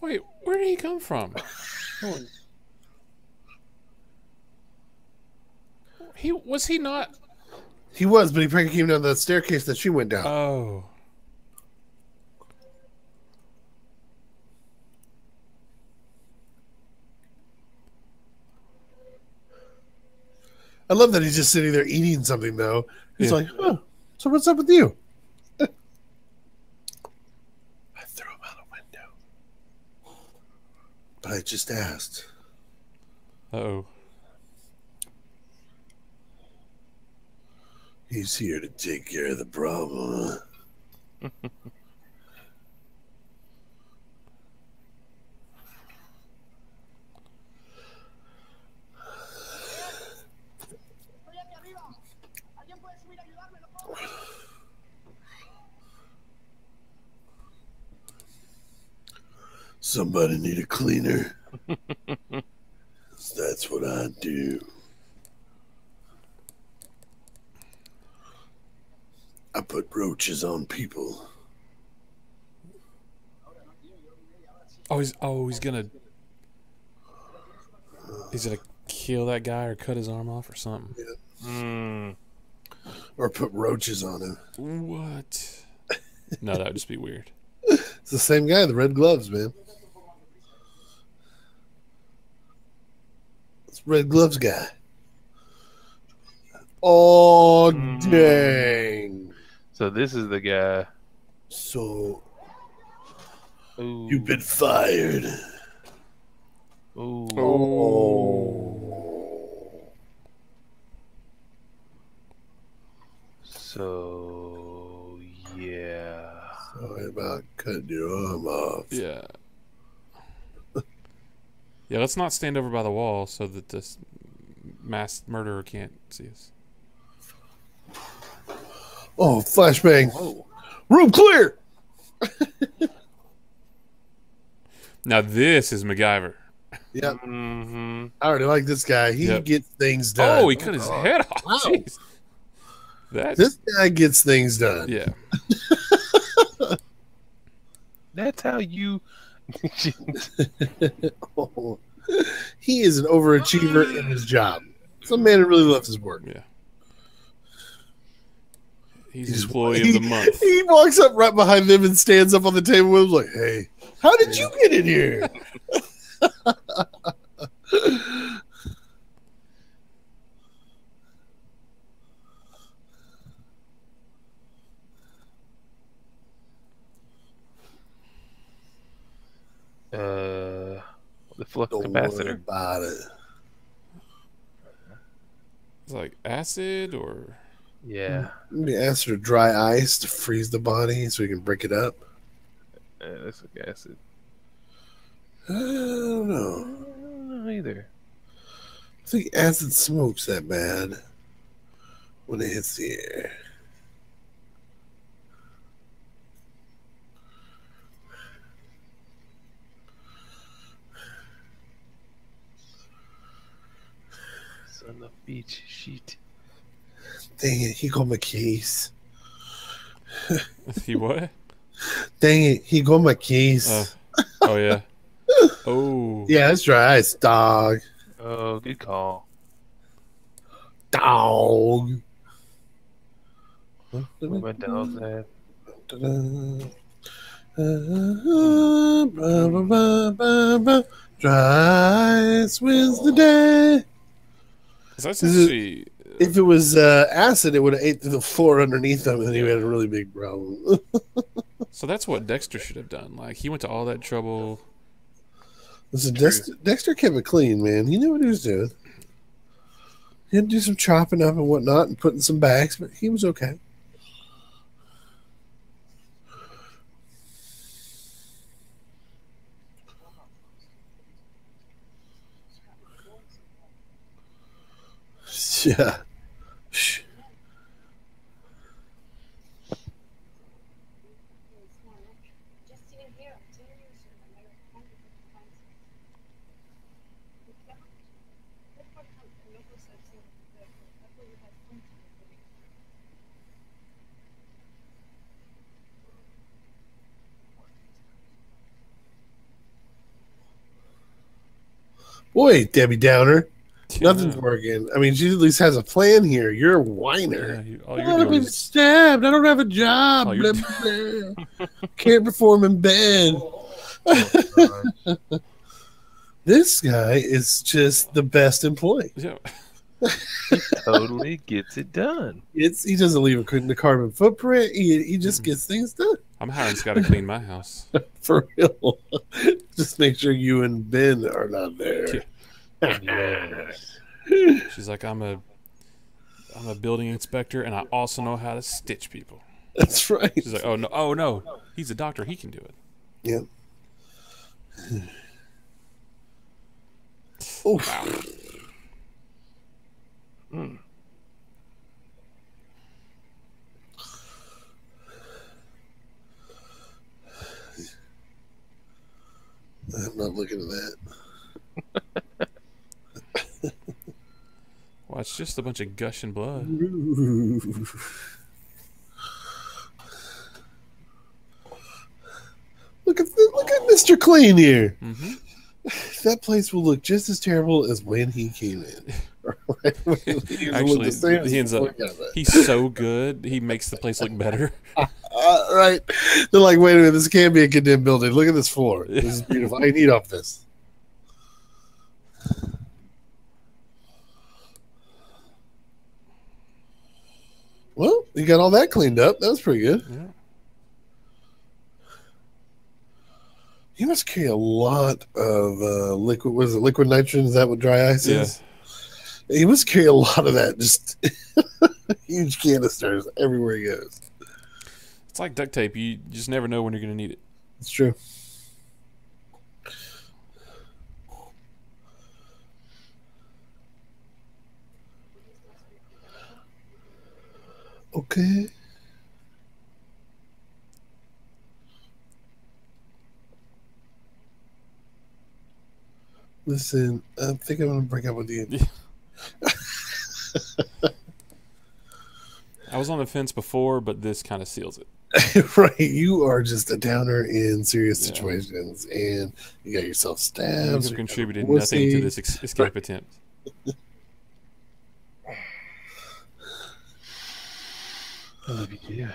Wait, where did he come from? He was he not? He was, but he probably came down the staircase that she went down. Oh, I love that he's just sitting there eating something, though. He's Yeah. like, oh, so what's up with you? I threw him out a window. But I just asked. oh. He's here to take care of the problem. Somebody need a cleaner. That's what I do. I put roaches on people. Oh, he's oh he's gonna he's gonna kill that guy or cut his arm off or something. Mm. Or put roaches on him. What? No, that would just be weird. It's the same guy, the red gloves, man. Red gloves guy. Oh Mm. dang. So this is the guy. So Ooh. you've been fired. Ooh. Oh. So yeah. Sorry about cutting your arm off. Yeah. Yeah, let's not stand over by the wall so that this mass murderer can't see us. Oh, flashbang. Whoa. Room clear. Now this is MacGyver. Yep. Mm-hmm. I already like this guy. He Yep. gets things done. Oh, he cut his head off. Wow. Jeez. That's This guy gets things done. yeah. That's how you. Oh, he is an overachiever in his job. Some man who really loves his work. Yeah. He's He's- employee he, of the month. He walks up right behind them and stands up on the table with him like, "Hey, how did you get in here?" Uh, the flux Don't worry capacitor. about it. It's like acid or Yeah. Maybe ask for dry ice to freeze the body so we can break it up. Uh, that's a acid. I don't know. I don't know either. I think acid smokes that bad when it hits the air. Son of beach sheet. Dang it, he got my case. he what? Dang it, he got my case. Uh, oh yeah. Oh yeah, that's dry ice, dog. Oh, good call. Dog. Where my dog's at? Dry ice wins the day. That's actually If it was uh, acid, it would have ate through the floor underneath him, and he had a really big problem. so that's what Dexter should have done. Like he went to all that trouble. Listen, Dexter, Dexter kept it clean, man. He knew what he was doing. He had to do some chopping up and whatnot and putting some bags, but he was okay. Yeah. Shh. Just sitting here, two years and I never wanted to find Boy, Debbie Downer, Yeah. nothing's working. I mean, she at least has a plan here. You're a Yeah, whiner. you, all I've you're doing been is stabbed. I don't have a job. Blah, blah, blah. Can't perform in bed. God. This guy is just the best employee. yeah. totally gets it done. It's he doesn't leave a the carbon footprint. He, he just Mhm. gets things done I'm hiring Scott to clean my house. for real. just make sure you and Ben are not there. Yes. She's like, I'm a, I'm a building inspector, and I also know how to stitch people. That's right. She's like, oh no, oh no, he's a doctor, he can do it. Yeah. Oof. Wow. Mm. I'm not looking at that. Well, it's just a bunch of gushing blood. Look at the, look at Mr. Clean here. hmm That place will look just as terrible as when he came in. He Actually, the same as he ends up- before he got there. He's so good, he makes the place look better. Uh, right. They're like, wait a minute, this can't be a condemned building. Look at this floor. This is beautiful. I need off this. Well, you got all that cleaned up. That was pretty good. Yeah. You must carry a lot of uh, liquid. Was it liquid nitrogen? Is that what dry ice Yeah. is? He must carry a lot of that. Just huge canisters everywhere he goes. It's like duct tape. You just never know when you're going to need it. It's true. Okay. Listen, I think I'm gonna break up with you. I was on the fence before, but this kind of seals it. right, you are just a downer in serious Yeah. situations, and you got yourself You stabbed. have you contributed nothing to this escape attempt. I love you too.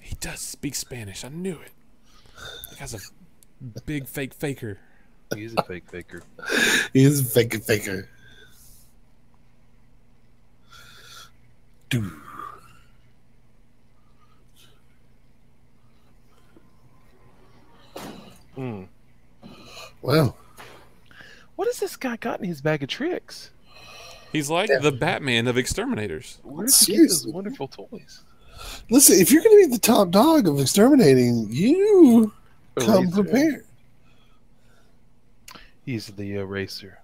He does speak Spanish. I knew it. The guy's a big fake faker. He's a fake faker. He's a faker faker. Dude. Mm. Wow. What has this guy got in his bag of tricks? He's like the Batman of exterminators. Where does he get those wonderful toys? Listen, if you're going to be the top dog of exterminating, you come Eraser. prepared. He's the eraser.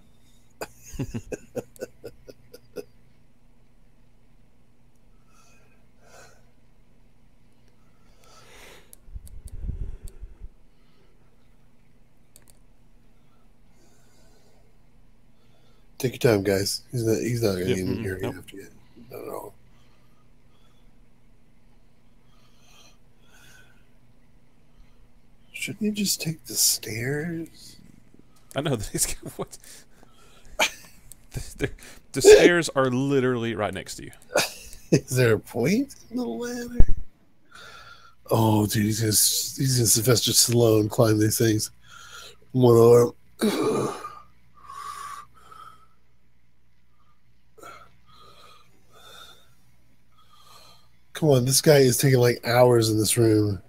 Take your time, guys. He's not. He's not going to Yep, get in mm-mm, here nope. you. Not at all. Shouldn't you just take the stairs? I know that he's what. the, the stairs are literally right next to you. Is there a point in the ladder? Oh, dude, he's gonna he's gonna Sylvester Stallone climb these things. One arm. Come on, this guy is taking like hours in this room.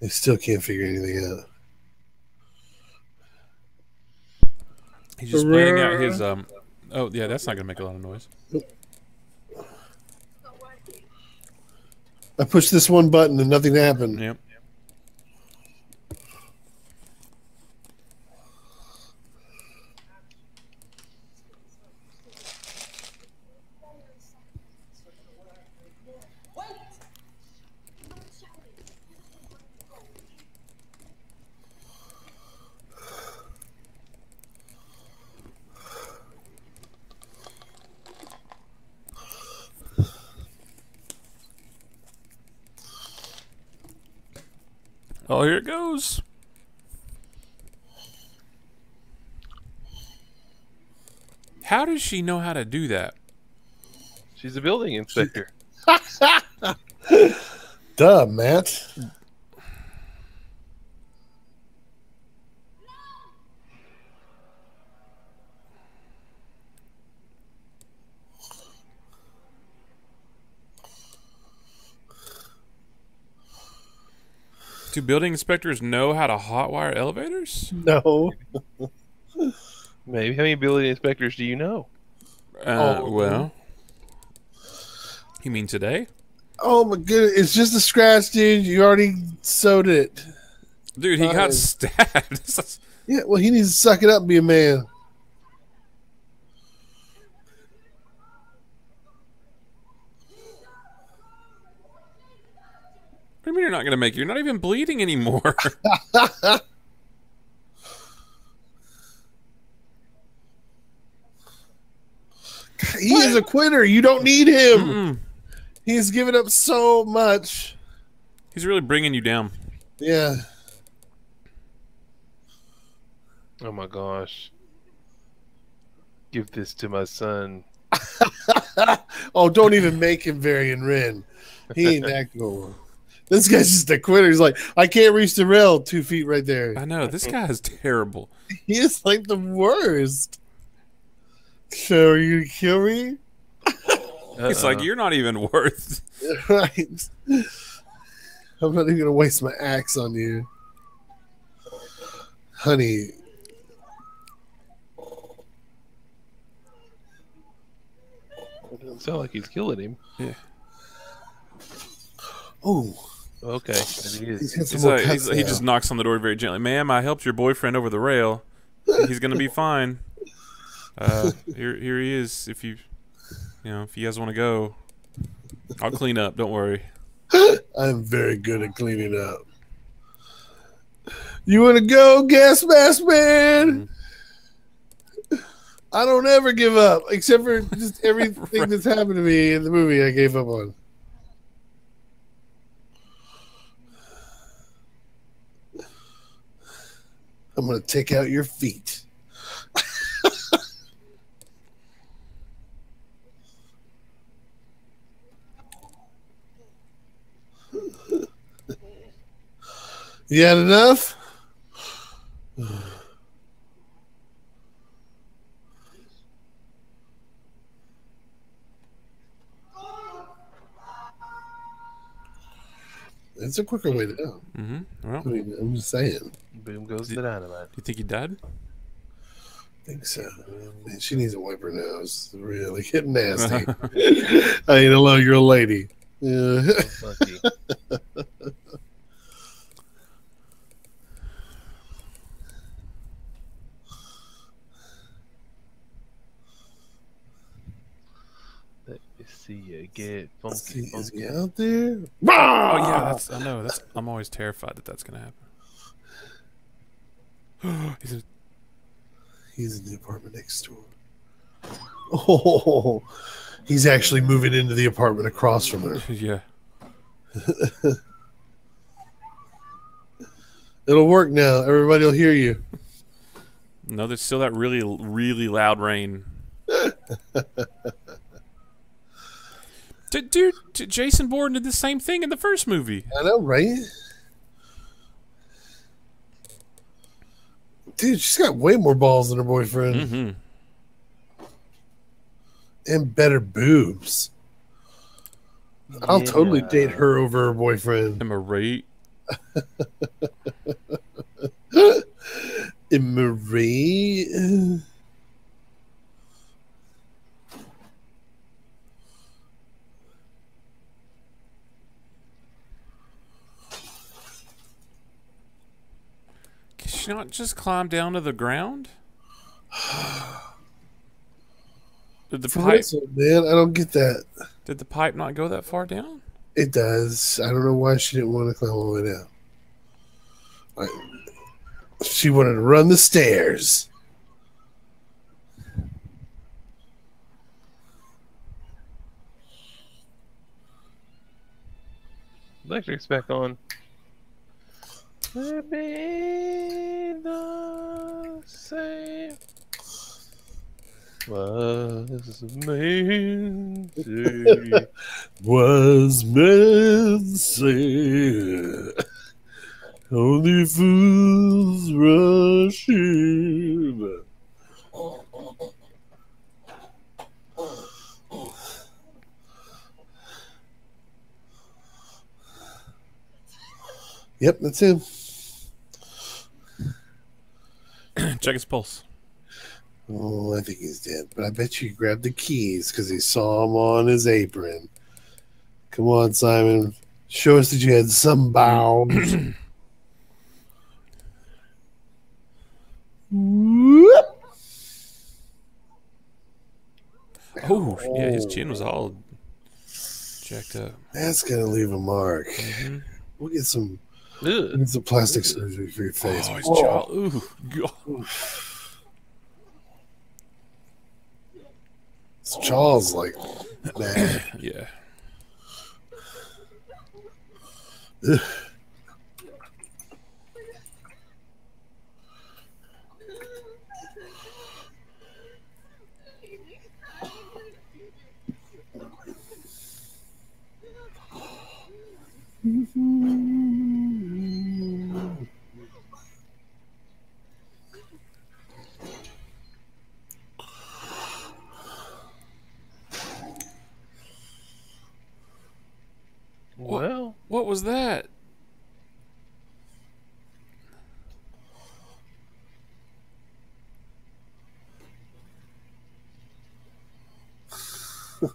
They still can't figure anything out. He's just planning out his um. Oh yeah, that's not gonna make a lot of noise. I pushed this one button and nothing happened. Yep. Oh, here it goes. How does she know how to do that? She's a building inspector. Duh, Matt. Do building inspectors know how to hotwire elevators? No. Maybe. How many building inspectors do you know? Uh, Oh. well, you mean today, Oh my goodness, it's just a scratch, dude. You already sewed it. dude? He got stabbed. Yeah, well, he needs to suck it up and be a man. what do you mean you're not gonna make it? You're not even bleeding anymore. He is a quitter. You don't need him. Mm-mm. He's given up so much. He's really bringing you down. Yeah. Oh my gosh. Give this to my son. oh, don't even make him Varian Ren. He ain't that cool. This guy's just a quitter. He's like, I can't reach the rail two feet right there. I know this guy is terrible. He is like the worst. So are you kill me? He's like, Uh-uh. you're not even worth. right. I'm not even gonna waste my axe on you. Honey, It doesn't sound like he's killing him. Yeah. Oh, Okay, and he he's is. had some He's like, he's, he just knocks on the door very gently. Ma'am, I helped your boyfriend over the rail. He's gonna be fine. Uh, here, here he is. If you, you know, if you guys want to go, I'll clean up. Don't worry. I'm very good at cleaning up. You want to go, gas mask man? I don't ever give up, except for just everything Right. that's happened to me in the movie. I gave up on. I'm gonna take out your feet. You had enough? It's a quicker way to go. Mm-hmm. Well, I mean, I'm just saying. Boom goes the dynamite. you think he died? I think so. Man, she needs to wipe her nose. It's really getting nasty. I mean, hello, you're a lady. Yeah. Lucky. Let me see you get funky, See, is funky. he out there? Oh yeah, that's I know. That's I'm always terrified that that's gonna happen. He's a, He's in the apartment next door. Oh, he's actually moving into the apartment across from her. yeah. It'll work now. Everybody will hear you. No, there's still that really, really loud rain. D- Dude, Jason Bourne did the same thing in the first movie. I know, right? Dude, she's got way more balls than her boyfriend Mm-hmm. and better boobs. I'll totally date her over her boyfriend. Am I right? And Marie. Can she not just climb down to the ground? Did the pipe real, man, I don't get that. did the pipe not go that far down? It does. I don't know why she didn't want to climb all the way down. I, she wanted to run the stairs. Electric's back on. Let me the same. Was meant to- Was meant to. Only fools rush in. Yep, that's him. Check his pulse. Oh, I think he's dead. But I bet you he grabbed the keys because he saw him on his apron. Come on, Simon. Show us that you had some bounds. Whoop. Oh, yeah, his chin was all jacked up. That's gonna leave a mark. Mhm. We'll get some, Ugh. we'll get some plastic surgery for your face. Oh, his Whoa. jaw. Ooh, God. His jaw's like bad. Yeah. Well, What was that?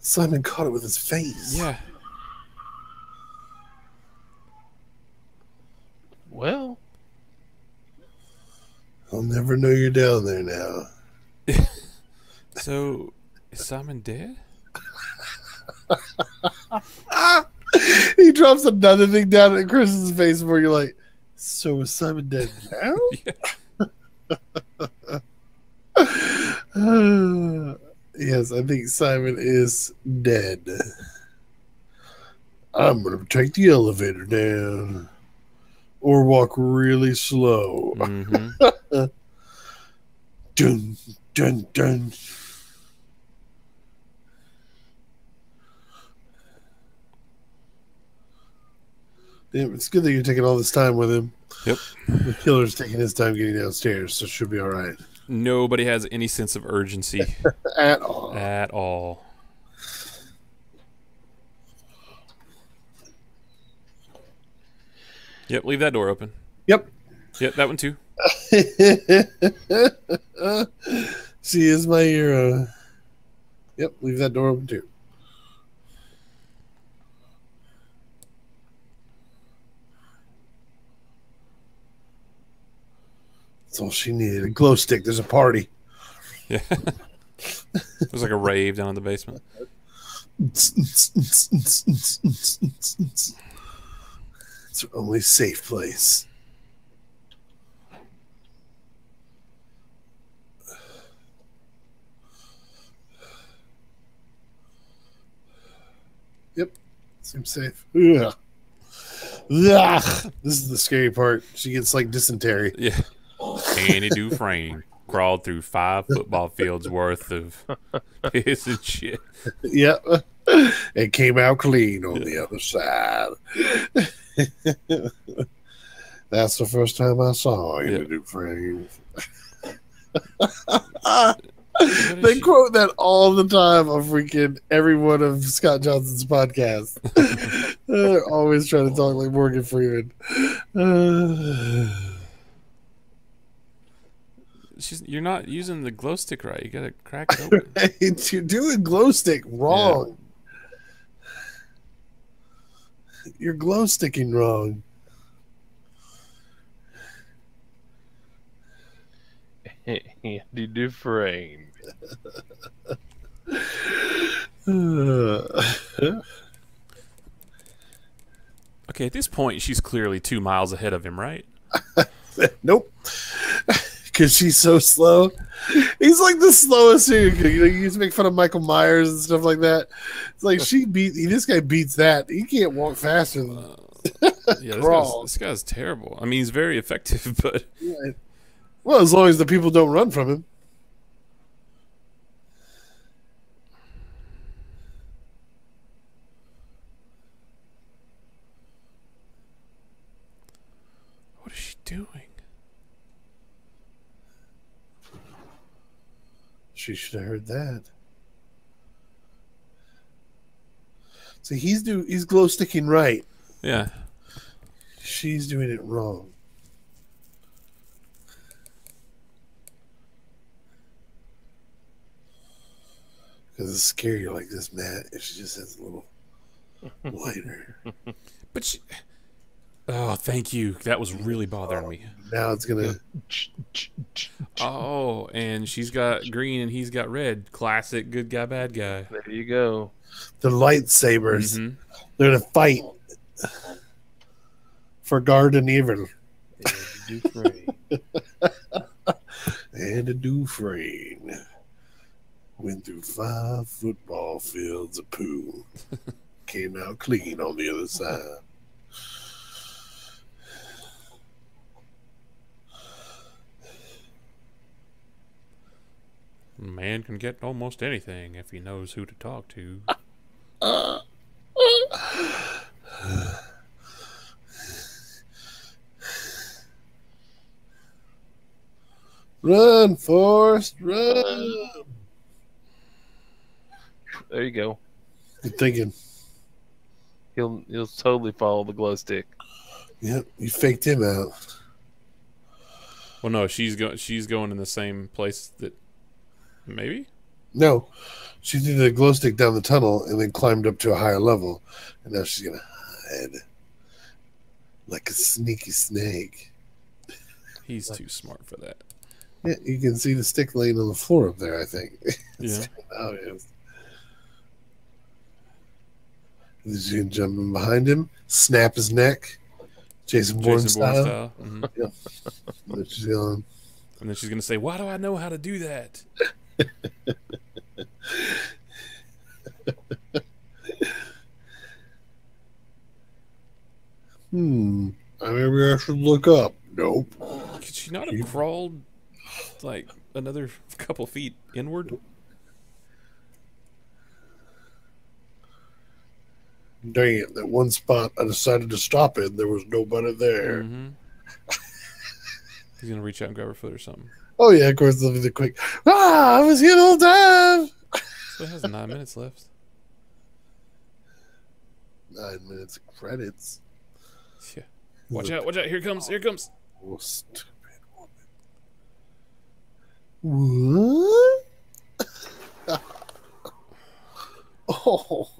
Simon caught it with his face. Yeah. well, I'll never know you're down there now. So, is Simon dead? he drops another thing down at Chris's face where you're like, so is Simon dead now? yes, I think Simon is dead. I'm going to take the elevator down or walk really slow. Mm-hmm. Dun, dun, dun. It's good that you're taking all this time with him. Yep. The killer's taking his time getting downstairs, so it should be all right. Nobody has any sense of urgency At all. at all. Yep, leave that door open. Yep. Yep, that one too. she is my hero. Yep, leave that door open too. That's all she needed. A glow stick. There's a party. Yeah. There's like a rave down in the basement. It's her only safe place. Yep, seems safe. Ugh. Ugh. This is the scary part. She gets like dysentery. Yeah. Andy Dufresne crawled through five football fields worth of piss and shit. Yep. It came out clean on the other side. That's the first time I saw you, Yeah. Dufresne. They she- quote that all the time on freaking every one of Scott Johnson's podcasts. They're always trying to talk like Morgan Freeman. She's, you're not using the glow stick right. You gotta crack it open. it's- you're doing glow stick wrong. You're glow sticking wrong. Andy Dufresne. Okay, at this point, she's clearly two miles ahead of him, right? nope. Because she's so slow. He's like the slowest here. You know, you used to make fun of Michael Myers and stuff like that. It's like she beat this guy beats that. He can't walk faster than uh, Yeah, this guy's, this guy's terrible. I mean, he's very effective, but Well, as long as the people don't run from him. What is she doing? She should have heard that. See, he's do he's glow sticking right. Yeah. She's doing it wrong. Because it's scary like this, Matt. If she just has a little lighter. But she. Oh, thank you. That was really bothering me. Now it's gonna. Oh, and she's got green and he's got red. Classic good guy, bad guy. There you go. The lightsabers. Mhm. They're gonna fight for Garden Evil Andy Dufresne. and a Dufresne. Went through five football fields of poo. Came out clean on the other side. Man can get almost anything if he knows who to talk to. Run, Forrest, run. there you go. Good thinking. He'll he'll totally follow the glow stick. Yep, you faked him out. Well, no, she's going. She's going in the same place that maybe. No, she threw the glow stick down the tunnel and then climbed up to a higher level, and now she's gonna hide like a sneaky snake. He's too smart for that. Yeah, you can see the stick laying on the floor up there. I think. Yeah. oh yes. And then she's gonna jump in behind him, snap his neck, Jason Bourne Jason style. style. Mm-hmm. And then she's going. And then she's gonna say, "Why do I know how to do that?" Hmm. I maybe I should look up. Nope. Could she not have crawled like another couple feet inward? Dang it! That one spot I decided to stop in, there was nobody there. hmm He's gonna reach out and grab her foot or something. Oh yeah, of course they'll be the quick. Ah, I was here the whole time. So it has nine minutes left. Nine minutes of credits. Yeah. Watch out! Watch out! Here comes! Here comes! Oh, stupid woman. What? oh.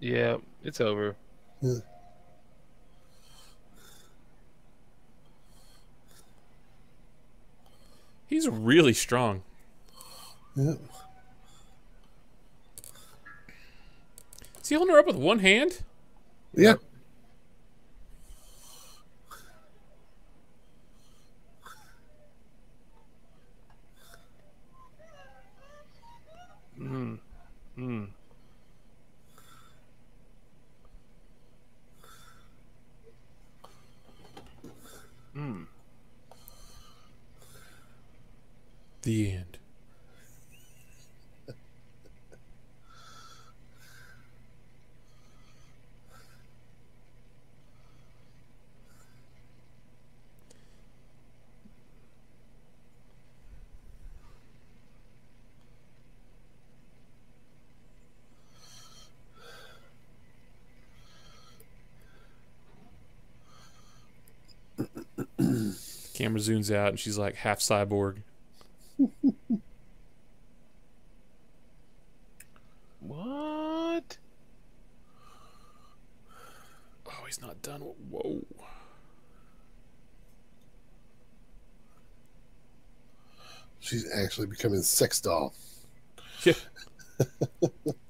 Yeah, it's over. He's really strong. Yeah. Is he holding her up with one hand? Yeah. Mm. Mm. The end. Camera zooms out and she's like half cyborg. What? Oh, he's not done. Whoa. She's actually becoming sex doll. Yeah.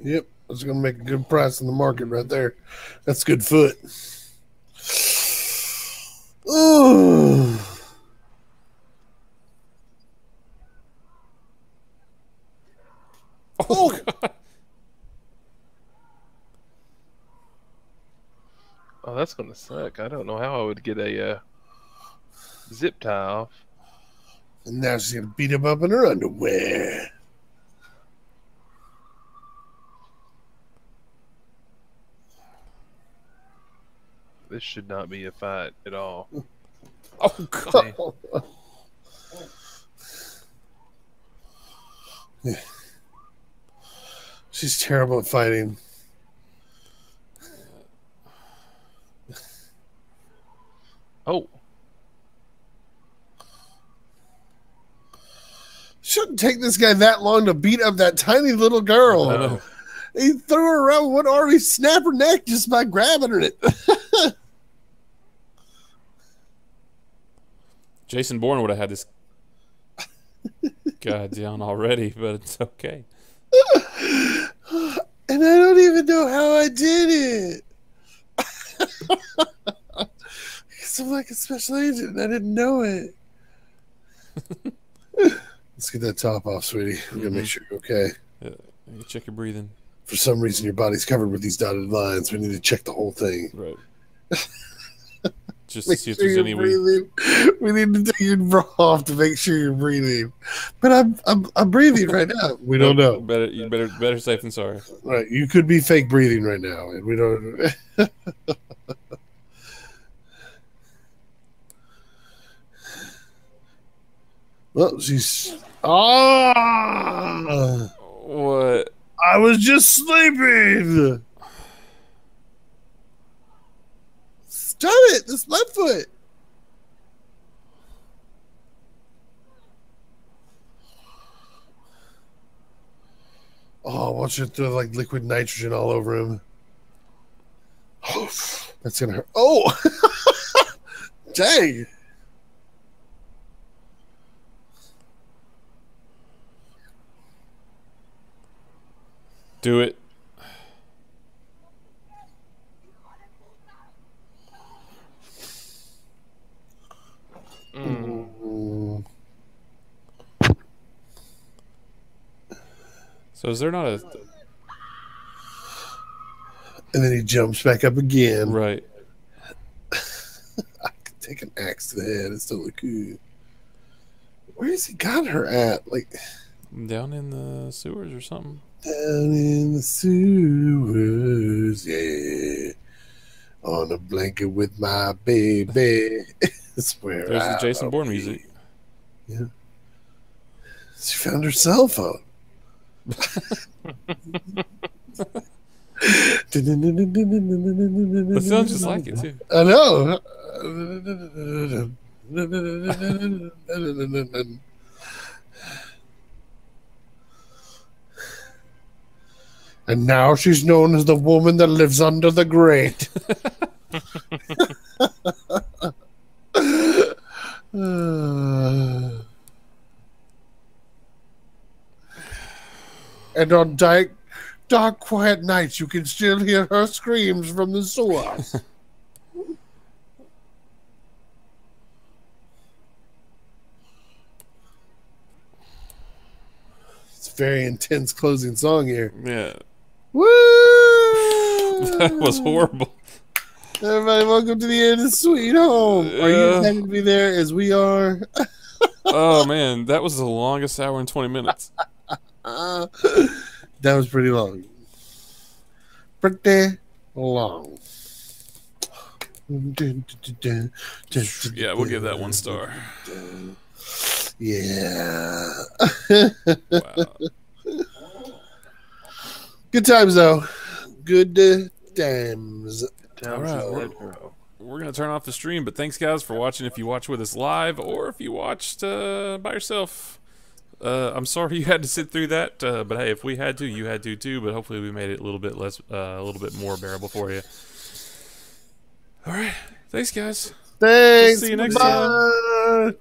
Yep, that's gonna make a good price in the market right there. That's good foot. Ooh. Oh, God. Oh, that's gonna suck. I don't know how I would get a uh, zip tie off. And now she's gonna beat him up in her underwear. This should not be a fight at all. Oh, God. She's terrible at fighting. Oh, Shouldn't take this guy that long to beat up that tiny little girl. Know. He threw her around with one arm. He snapped her neck just by grabbing her. It. Jason Bourne would have had this guy down already, but it's okay. and I don't even know how I did it. Because I'm like a special agent and I didn't know it. Let's get that top off, sweetie. We're going to make mm-hmm. sure you're okay. You check your breathing. For some reason, your body's covered with these dotted lines. We need to check the whole thing. Right. Just to Make see if there's any weak. breathing. We need to take your bra off to make sure you're breathing. But I'm I'm, I'm breathing right now. We don't know. Better, you better, better safe than sorry. Right, you could be fake breathing right now, and we don't. well, she's. Ah! What? I was just sleeping. Stop it! This left foot. Oh, watch it throw like liquid nitrogen all over him. Oh, That's gonna hurt. Oh, dang! Do it. mm. Mm. So is there not a And then he jumps back up again. right? I could take an axe to the head. It's totally cool. Where has he got her at? Like Down in the sewers or something? down in the sewers, yeah. On a blanket with my baby. It's where There's I'll Jason Bourne be. music. Yeah. She found her cell phone. That sounds just like it too. I know. And now she's known as the woman that lives under the grate. and on dark, dark, quiet nights, you can still hear her screams from the sewer. it's a very intense closing song here. Yeah, Woo! that was horrible. Everybody, welcome to the end of Sweet Home. Are you happy to be there as we are? Oh man, that was the longest hour and twenty minutes. Uh, that was pretty long. Pretty long. Yeah, we'll give that one star. Yeah. Wow. Good times though. Good uh, times. All right, we're- We're gonna turn off the stream, but thanks guys for watching. If you watch with us live, or if you watched uh, by yourself, uh, I'm sorry you had to sit through that. Uh, but hey, if we had to, you had to too. But hopefully, we made it a little bit less, uh, a little bit more bearable for you. All right, thanks guys. Thanks. see you next Bye.